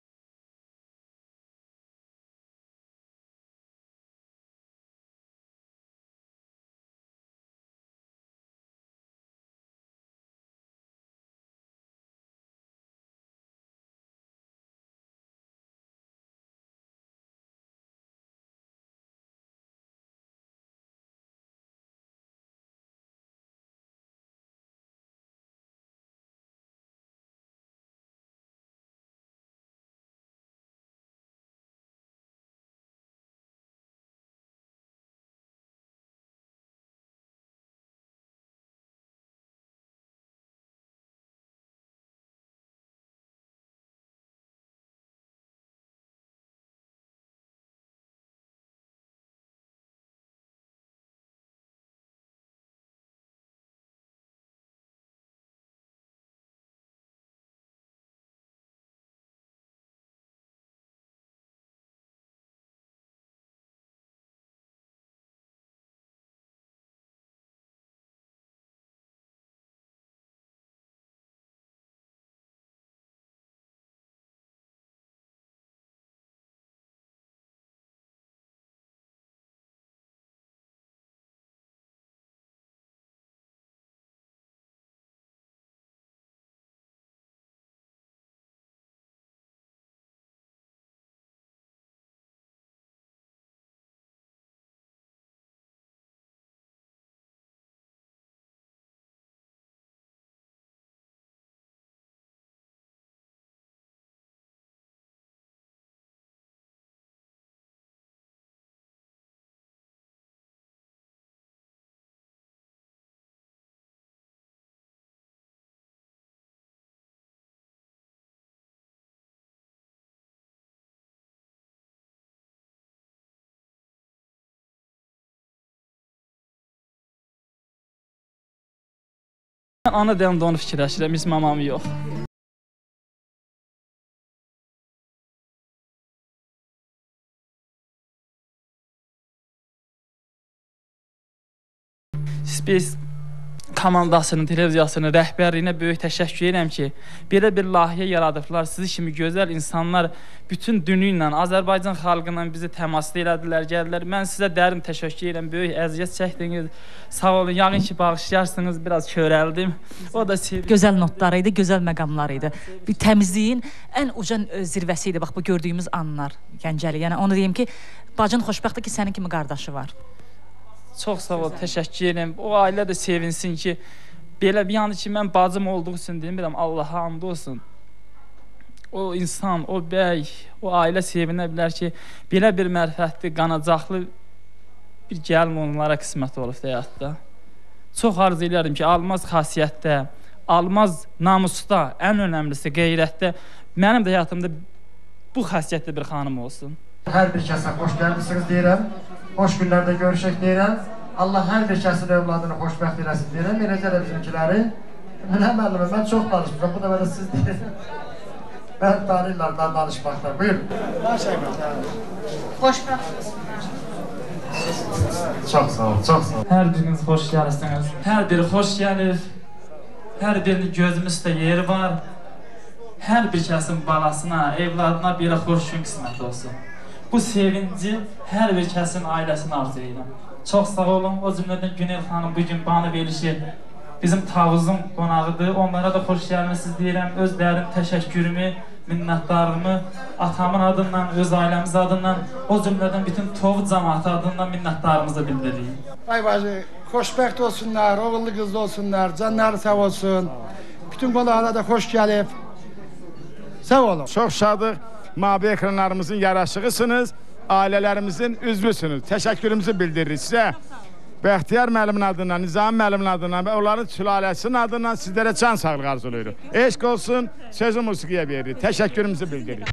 ana dilimdə onu fikirləşirəm, biz mamamı yox. Biz komandasının, televiziyasının rəhbərliyinə böyük təşəkkür edirəm ki, belə bir layihə yaradıblar. Sizi kimi gözəl insanlar bütün dünya ilə, Azərbaycan xalqı ilə bizi təmaslı elədilər, gəldilər. Mən sizə dərin təşəkkür edirəm. Böyük əziyyət çəkdiniz. Sağ olun. Yağın ki, bağışlayarsınız. Biraz körəldim. O da sevdim. gözəl notlar idi, gözəl məqamlar idi. Bir təmizliyin ən uca zirvəsi idi bax bu gördüyümüz anlar Gəncəli. Yəni onu deyim ki, bacın xoşbəxtdir ki, sənin kimi qardaşı var. Çox sağ ol, təşəkkür edirəm. O ailə də sevinsin ki, belə bir yəni ki, mən bacım olduğu üçün demirəm, Allaha and olsun. O insan, o bəy, o ailə sevinə bilər ki, belə bir mərfətli, qanacaqlı bir gəlin onlara qismət olub həyatda. Çox arzu edirəm ki, almaz xasiyyətdə, almaz namusda, ən önəmlisi qeyrətdə mənim də həyatımda bu xasiyyətli bir xanım olsun. Hər bir kəsə xoş gəlmisiniz deyirəm. Xoş günlərdə görüşək deyirəm. Allah hər bir kəsin övladını xoşbəxt eləsin deyirəm. Eləcə də bizimkiləri. Mən həm müəllimə, mən çox danışmışam. Bu da belə siz deyirəm. Mən tanıyırlar da danışmaqda. Buyurun. Xoşbəxt Çox sağ ol, çox sağ ol. Hər biriniz xoş gəlirsiniz. Hər biri xoş gəlir. Hər birinin gözümüzdə yeri var. Hər bir kəsin balasına, evladına belə xoş gün qismət olsun. Bu sevinci hər bir kəsin ailəsinə arzu edirəm. Çox sağ olun. O cümlədən Günel xanım bu gün bana verişi bizim tavuzun qonağıdır. Onlara da xoş gəlmisiniz deyirəm. Öz dərin təşəkkürümü minnətdarlığımı atamın adından, öz ailəmiz adından, o cümlədən bütün Tovuz cəmaəti adından minnətdarlığımızı bildiririk. Ay bacı, xoşbəxt olsunlar, oğullu qızlı olsunlar, canları sağ olsun. Bütün qonaqlara da xoş gəlib. Sağ olun. Çox şadıq. Mavi ekranlarımızın yaraşığısınız, ailələrimizin üzvüsünüz. Təşəkkürümüzü bildiririk sizə. Bəxtiyar müəllimin adından, Nizam müəllimin adından və onların sülaləsinin adından sizlərə can sağlığı arzulayırıq. Eşq olsun, sözü musiqiyə veririk. Təşəkkürümüzü bildiririk.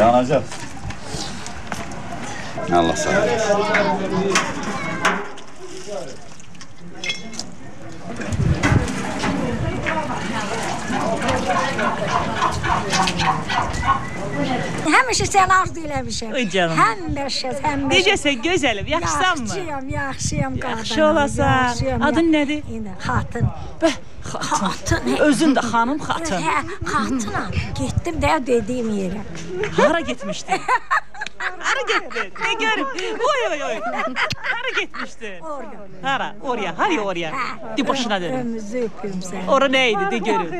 Yanacaq. Allah sağ olsun. Həmişə səni arzu eləmişəm. Ay canım. Həmişə, həmişə. Necəsən, gözəlim, yaxşısanmı? Yaxşıyam, yaxşıyam qadınım. Yaxşı olasan. Adın nədir? İndi xatın. Bəh, xatın. Özün də xanım xatın. Hə, xatınam. Getdim də dediyim yerə. Hara getmişdin? Hara getdin? Ne görüm? Oy oy oy. Hara getmişdin? Hara? Oraya. Hadi oraya. De başına dönün. Ömüzü öpüm səni. Ora neydi? De görüm.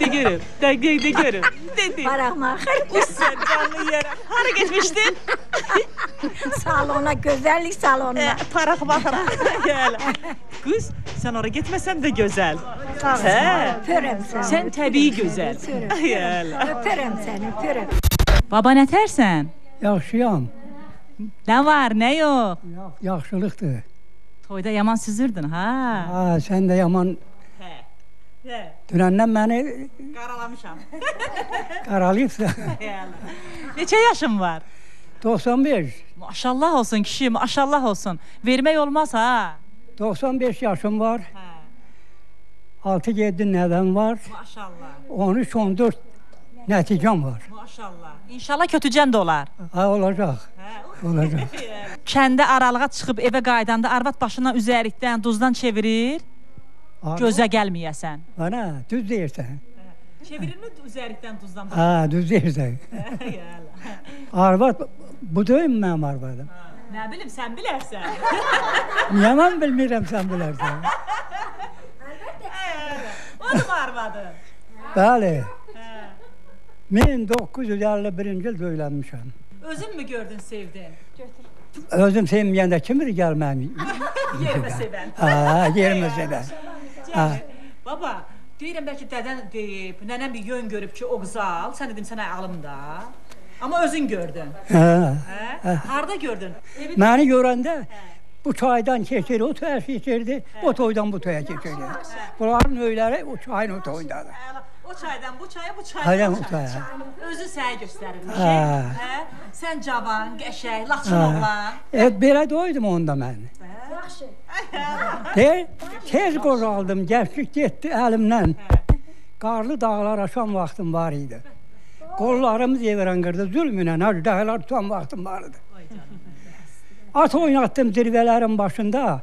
De görüm. De, de, de görüm. De, de. Baraqma. Us sen canlı yere. Hara getmişdin? salona, gözəllik salonuna. E, Paraq baxıram. Gəl. Qız, sən ora getməsən də gözəl. Hə? Öpürəm səni. Sən təbii gözəl. Öpürəm. Gəl. Öpürəm səni, öpürəm. Baba nə tərsən? Yaxşıyam. Nə var, nə yox? Yaxşılıqdır. Toyda yaman süzürdün, ha? Ha, sən də yaman dünəndən məni Qaralamışam. qaralayıbsan. Neçə yaşın var? 95. Maşallah olsun kişi, maşallah olsun. Vermək olmaz ha. 95 yaşım var. 6-7 nəvəm var. Maşallah. 13-14 nəticəm var. Maşallah. İnşallah kötücən də olar. Ha, olacaq. Olacaq. Kəndə aralığa çıxıb evə qaydanda arvad başından üzərikdən, duzdan çevirir. Gözə gəlməyəsən. Ana, düz deyirsən. Çevirirmi üzərikdən duzdan Ha, düz deyirsən. Arvad, bu deyim mənim arvadım. Nə bilim, sən bilərsən. Niyə mən bilmirəm, sən bilərsən. Mu arvadı? Bəli. 1951-ci il öyrənmişəm. Özün mü gördün, sevdin? Özüm sevməyəndə kim bilir gəlməm. Yerimə sevən. Ha, yerimə sevən. Baba, deyirəm bəlkə dədən deyib, nənəm bir yön görüb ki, o qızal. Sən dedim sənə alımda. Amma özün gördün. Hə. Hə? Harda gördün? Evin Məni görəndə bu çaydan keçir, o toya keçirdi, o toydan bu toya keçirdi. Bunların öyləri o çayın o toyundadır. O çaydan bu çaya, bu çaydan Hayır, o o çaya. çaya. Özü sənə göstərirmiş. Hə. Hə? Sən cavan, qəşəng, laçın Ha. oğlan. E, belə doydum onda mən. Yaxşı. De, tez qozaldım, gəşlik getdi əlimdən. Qarlı dağlar aşan vaxtım var idi. Qollarımız yevirən qırdı, zülmünə, əjdəhlər tutan vaxtım var idi. At oynatdım zirvələrin başında.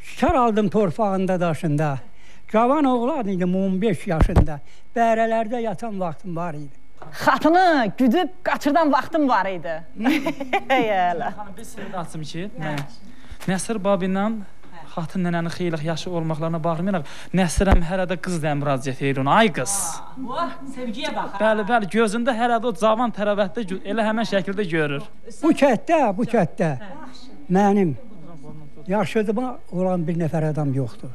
Şikar aldım torpağında daşında. Cavan oğlan idim 15 yaşında. Bərələrdə yatan vaxtım var idi. Xatını güdüb qaçırdan vaxtım var idi. Yələ. Xanım, bir sirri açım ki, mən Nəsir ilə xatın nənənin xeyli yaşı olmaqlarına baxmayaraq Nəsirəm hələ də qız deyə müraciət edir ona. Ay qız. Vah, sevgiyə bax. Bəli, bəli, gözündə hələ də o cavan tərəvətdə elə həmin şəkildə görür. Bu kətdə, bu kətdə mənim yaşıdıma olan bir nəfər adam yoxdur.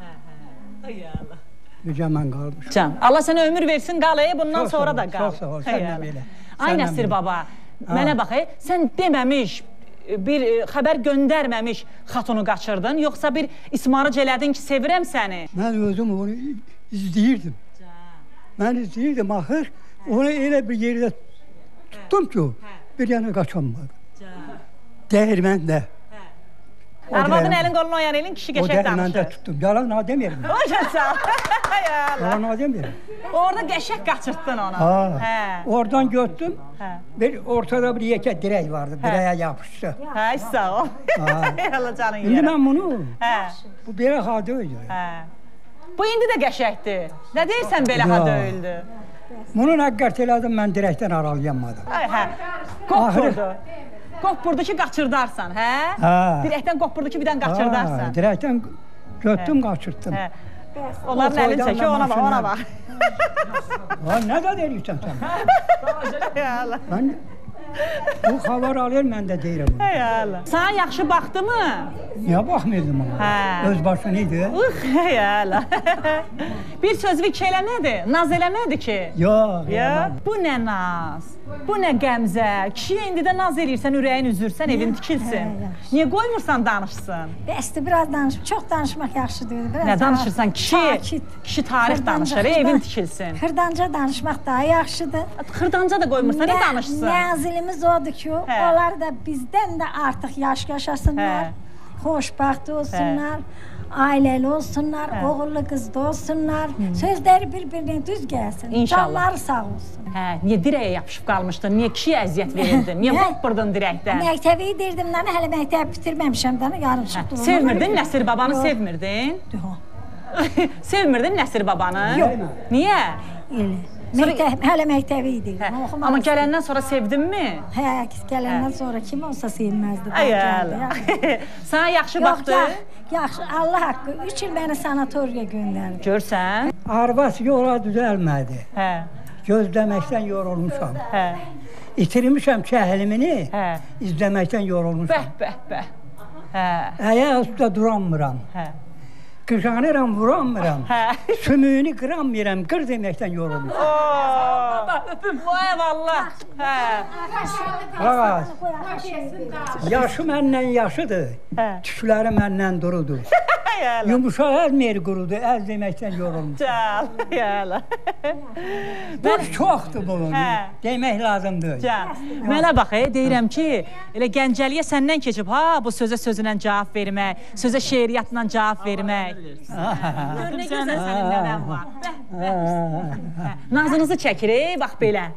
Necə mən qalmışam. Can, Allah sənə ömür versin qal, ey, bundan Çox sonra da qal. çox sağ ol, sən belə. Ay Nəsir baba, mənə bax, ey, sən deməmiş bir e, xəbər göndərməmiş xatunu qaçırdın, yoxsa bir ismarıc elədin ki, sevirəm səni. Mən özüm onu izləyirdim. Mən istəyirdim axır, onu elə bir yerdə tutdum ki, bir yana qaçamadı. Dəyirməndə. O Arvadın elin qolunu oyan elin kişi O qəşəng dəyirməndə danışır. tutdum. Yalan ha demirəm. Hoca sağ. Ya Yalan ha demirəm. Orada qəşəng qaçırtdın onu. Ha. Hə. Oradan götürdüm. Hə. Bir ortada bir yekə dirək vardı. Dirəyə yapışdı. Hə, sağ ol. Allah canın İndi yerə. mən bunu Hə. bu belə ha deyil. Hə. Bu indi də qəşəngdir. Nə deyirsən belə ha döyüldü? Bunu nəqqət elədim mən dirəkdən aralayamadım. Ay hə. Qop Axırı- vurdu. Qop vurdu ki qaçırdarsan, hə? Hə. Dirəkdən qop vurdu ki birdən qaçırdarsan. dirəkdən götürdüm, Hə. qaçırtdım. Hə. Onların əlini çəkiyor, ona bax, ona bax. Ha, nə də deyirsən sən? Allah. Mən bu xəbər alır, mən də deyirəm. Hey Allah. Sana yaxşı baxdımı? Niyə baxmırdım ona? Hə. Öz başına idi. Ux, hey Allah. Bir sözlük ki eləmədi, naz eləmədi ki. Yox, Ya, bu nə naz? Bu nə qəmzə? Kişiyə indi də naz eləyirsən, ürəyin üzürsən, evin tikilsin. Niyə qoymursan danışsın? Bəsdir, biraz danış. Çox danışmaq yaxşı deyil. Biraz Nə danışırsan? Kişi, Sakit. kişi tarix danışır, evin tikilsin. Xırdanca danışmaq daha yaxşıdır. Xırdanca da qoymursan, nə danışsın? Mənzilimiz odur ki, Hə. onlar da bizdən də artıq yaş yaşasınlar. Hə. Xoşbaxt olsunlar. Ailəli olsunlar, Hə. oğullu qızlı olsunlar. Sözləri bir-birinə düz gəlsin. İnşallah. Canları sağ olsun. Hə, niyə dirəyə yapışıb qalmışdın? Niyə kişiyə əziyyət verirdin? Niyə Hə. qopurdun dirəkdən? Məktəbi deyirdim, nə hələ məktəb bitirməmişəm də, yarın çıxdım. Sevmirdin Nəsir babanı, Yox. sevmirdin? Sevmirdin Nəsir babanı? Yox. Niyə? Elə. Məktəb, hələ məktəbi idi. Hə. Amma gələndən sonra sevdinmi? Hə, gələndən sonra kim olsa sevməzdi. Ya. Sana yaxşı Yox, baxdı? yax- Yaxşı, Allah haqqı 3 il məni sanatoriya göndərdi. Görsən? Arvad yola düzəlmədi. Hə. Gözləməkdən yorulmuşam. Hə. İtirmişəm kəhlimi, Hə. izləməkdən yorulmuşam. Bəh, bəh, bəh. Hə. Əyə üstə duramıram. Hə. Qıjanıram, vuramıram. Hə. Sümüyünü qıramıram, qır deməkdən yorulmuşam. Oo! Öpüm. Vay vallah. Hə. Ağaz, yaşı məndən yaşıdır. Tükləri məndən durudur. Yumuşaq əzmir qurudu, əz deməkdən yorulmuş. Cal. Yala. Bu çoxdur bunun. Demək lazımdır. Can. Mənə bax, e, deyirəm ki, elə Gəncəliyə səndən keçib ha, bu sözə sözünə cavab vermək, sözə şeiriyyatla cavab vermək. Gör nə gözəl sənin nənən var. Hə, Nazınızı çəkir, bax belə.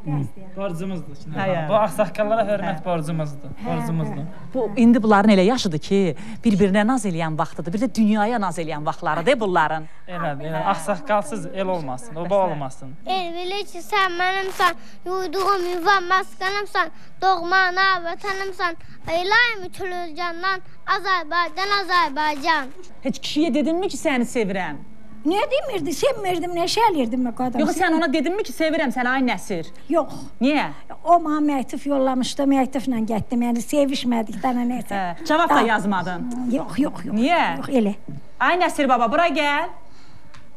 Borcumuzdur. Ya. Bu ağsaqqallara hörmət borcumuzdur. Borcumuzdur. Bu indi bunların elə yaşıdır ki, bir-birinə naz eləyən vaxtıdır. Bir də dünyaya naz eləyən vaxtlarıdır bunların. Elədir, elə ağsaqqalsız el olmasın, oba olmasın. El bilir ki sən mənimsən, yuyduğum yuvam məskanımsan, doğmana vətənimsən. Eylayım ütülürcandan, Azərbaycan, Azərbaycan. Heç kişiyə dedinmi ki, səni sevirəm? Niyə demirdi? Sevmirdim, neşə elirdim mən qadın. Yox, sən ona dedinmi ki, sevirəm səni ay Nəsir? Yox. Niyə? O mənə məktub yollamışdı, məktubla getdim. Yəni sevişmədik dənə nəsə. Hə, cavab da yazmadın. Yox, yox, yox. Niyə? Yox, elə. Ay Nəsir baba, bura gəl.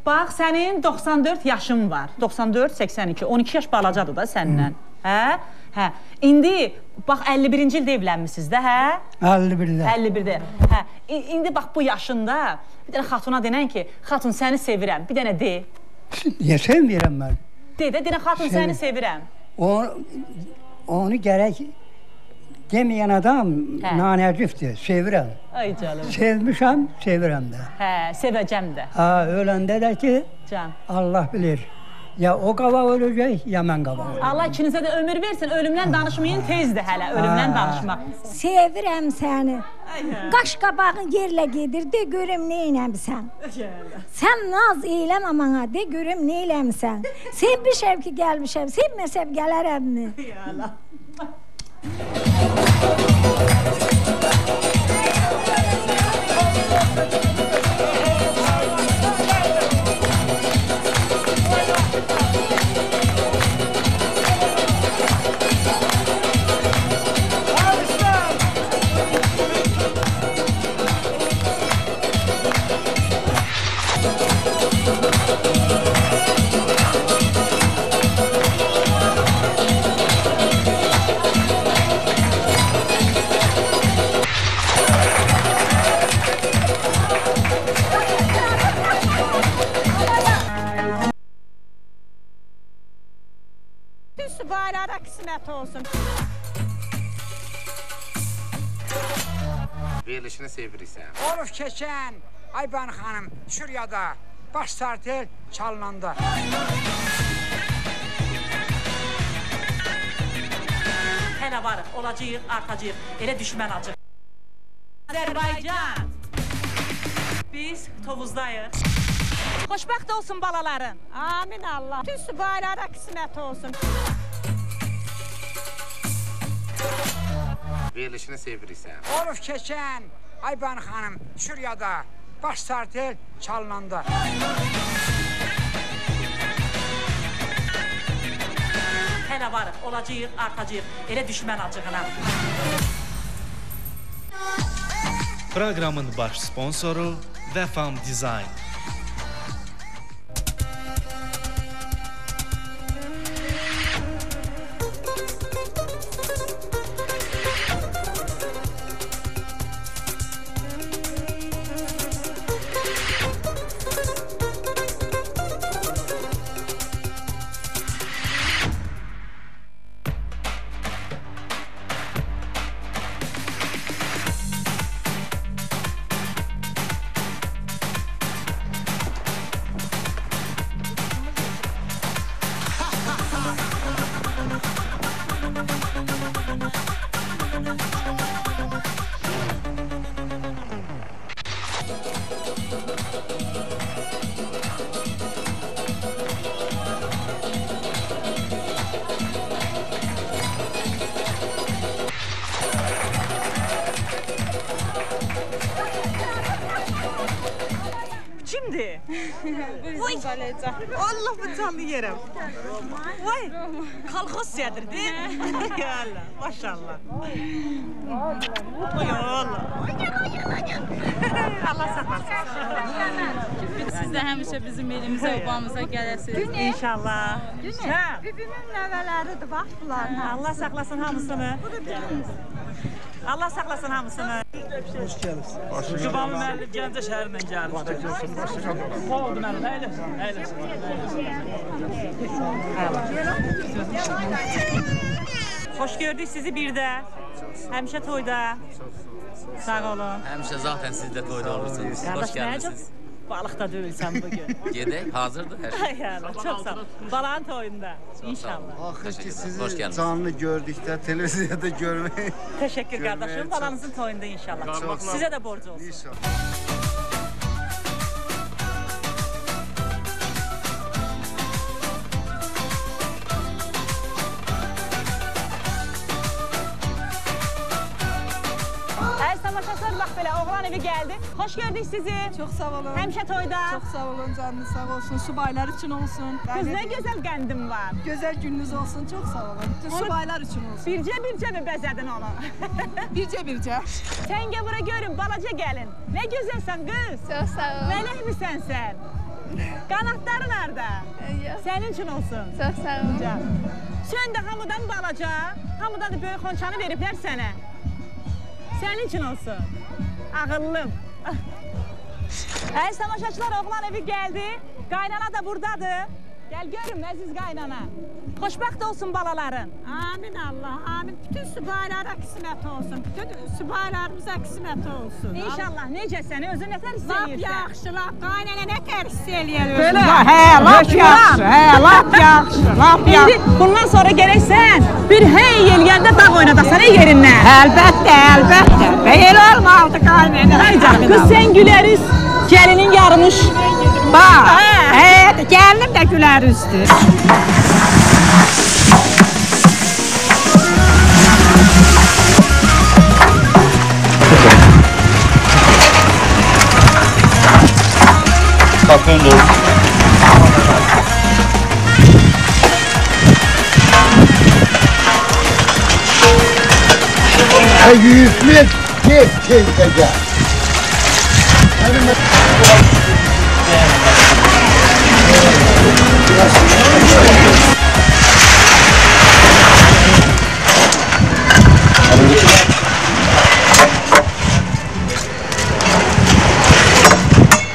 Bax, sənin 94 yaşın var. 94, 82. 12 yaş balacadır da səndən. Hə? Hə. İndi bax 51-ci ildə evlənmisiniz də, hə? 51-də. 51-də. Hə. İndi bax bu yaşında bir dənə xatuna denən ki, xatun səni sevirəm. Bir dənə de. Niyə sevmirəm mən? De də, denə xatun Sevir- səni sevirəm. Onu, onu gərək deməyən adam Hə. nanəcifdir, sevirəm. Ay canım. Sevmişəm, sevirəm də. Hə, sevəcəm də. Ha, öləndə də ki, Can. Allah bilir. Ya o qabaq öləcək, ya mən qabaq öləcək. Allah ikinizə də ömür versin. Ölümdən danışmayın, tezdir hələ ölümdən Ha. danışmaq. Sevirəm səni. Qaş qabağın yerlə gedir, de görüm nə eləmisən. Sən naz eləmə mənə, de görüm nə eləmisən. Sevmişəm ki, gəlmişəm, sevməsəm gələrəmmi? qismət Ayban xanım Şuriyada baş sartel çalınanda. Hələ varıq, olacağıq, artacağıq. Elə düşmən acıq. Azərbaycan. Biz Tovuzdayıq. Xoşbəxt olsun balaların. Amin Allah. Bütün subaylara qismət olsun. Verilişini sevirsən. Olub keçən Ayban xanım Şuriyada baş sartel çalınanda. Hələ varıq, olacağıq, artacağıq. Elə düşmən acığına. Proqramın baş sponsoru Vəfam Dizayn. Vay, Allah canlı yerəm. Vay, kolxoz sədridir. Yallah, maşallah. Oy Allah. Allah saxlasın. Siz də həmişə bizim elimizə, obamıza gələsiniz. İnşallah. Hə. Bibimin nəvələridir, bax bunlar. Allah saxlasın hamısını. Bu da bibimiz. Allah saxlasın hamısını. Hoş geldiniz. Qıbamı müəllim Gəncə şəhərindən gəlmişdi. Sağ olun müəllim, əyləsin, əyləsin. Xoş gördük sizi bir də. Həmişə toyda. Sağ olun. Həmişə zaten siz də toyda olursunuz. Xoş Qardaş, mənə çox gəlmisiniz. balıqda deyilsən bugün. Gedək, hazırdır hər şey. Ay Allah, çox sağ ol. Balanın toyunda. İnşallah. Axır ki Hoş sizi geldiniz. canlı gördükdə, televiziyada görmək. Teşekkür Görmeye kardeşim. çok- Balanızın toyunda inşallah. Çok sağ ol. Size de borcu olsun. İnşallah. Tamaşaçılar, bax belə oğlan evi gəldi. Xoş gördük sizi. Çox sağ olun. Həmişə toyda. Çox sağ olun, canınız sağ olsun. Subaylar üçün olsun. Qız nə gözəl qəndim var. Gözəl gününüz olsun. Çox sağ olun. Bütün Onu subaylar üçün olsun. Bircə bircə mi bəzədin onu? bircə bircə. Sən gəl bura görün, balaca gəlin. Nə gözəlsən qız. Çox sağ ol. Mələkmisən sən? Qanatların harda? Sənin üçün olsun. Çox sağ ol. Can. Sən də hamıdan balaca, hamıdan da böyük xonçanı veriblər sənə. Sənin üçün olsun. Ağıllım. Əziz tamaşaçılar, oğlan evi gəldi. Qaynana da buradadır. Gəl görün əziz qaynana. Xoşbəxt olsun balaların. Amin Allah, amin. Bütün subaylara qismət olsun. Bütün subaylarımıza qismət olsun. İnşallah. Necəsən? Özün nətər hiss Lap eləyirsən? yaxşı, lap qaynana nətər hiss eləyir Belə? özünü. Hə, lap Hökmran. yaxşı, hə, lap yaxşı, lap İndi yaxşı. bundan sonra gərək sən bir hey eləyəndə dağ oynadasan ey yerindən. Əlbəttə, əlbəttə. Belə olmalıdır qaynana. Ay canım, qız sən güləriz, gəlinin yarmış. Bax, hə, Gəlinim də gülər üzdür. Kalkın doğru. Yüklü git teyze gel. Benim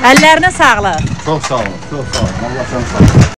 Əllərinə sağlıq. Çok sağ olun. Çok sağ olun. Allah sen sağ.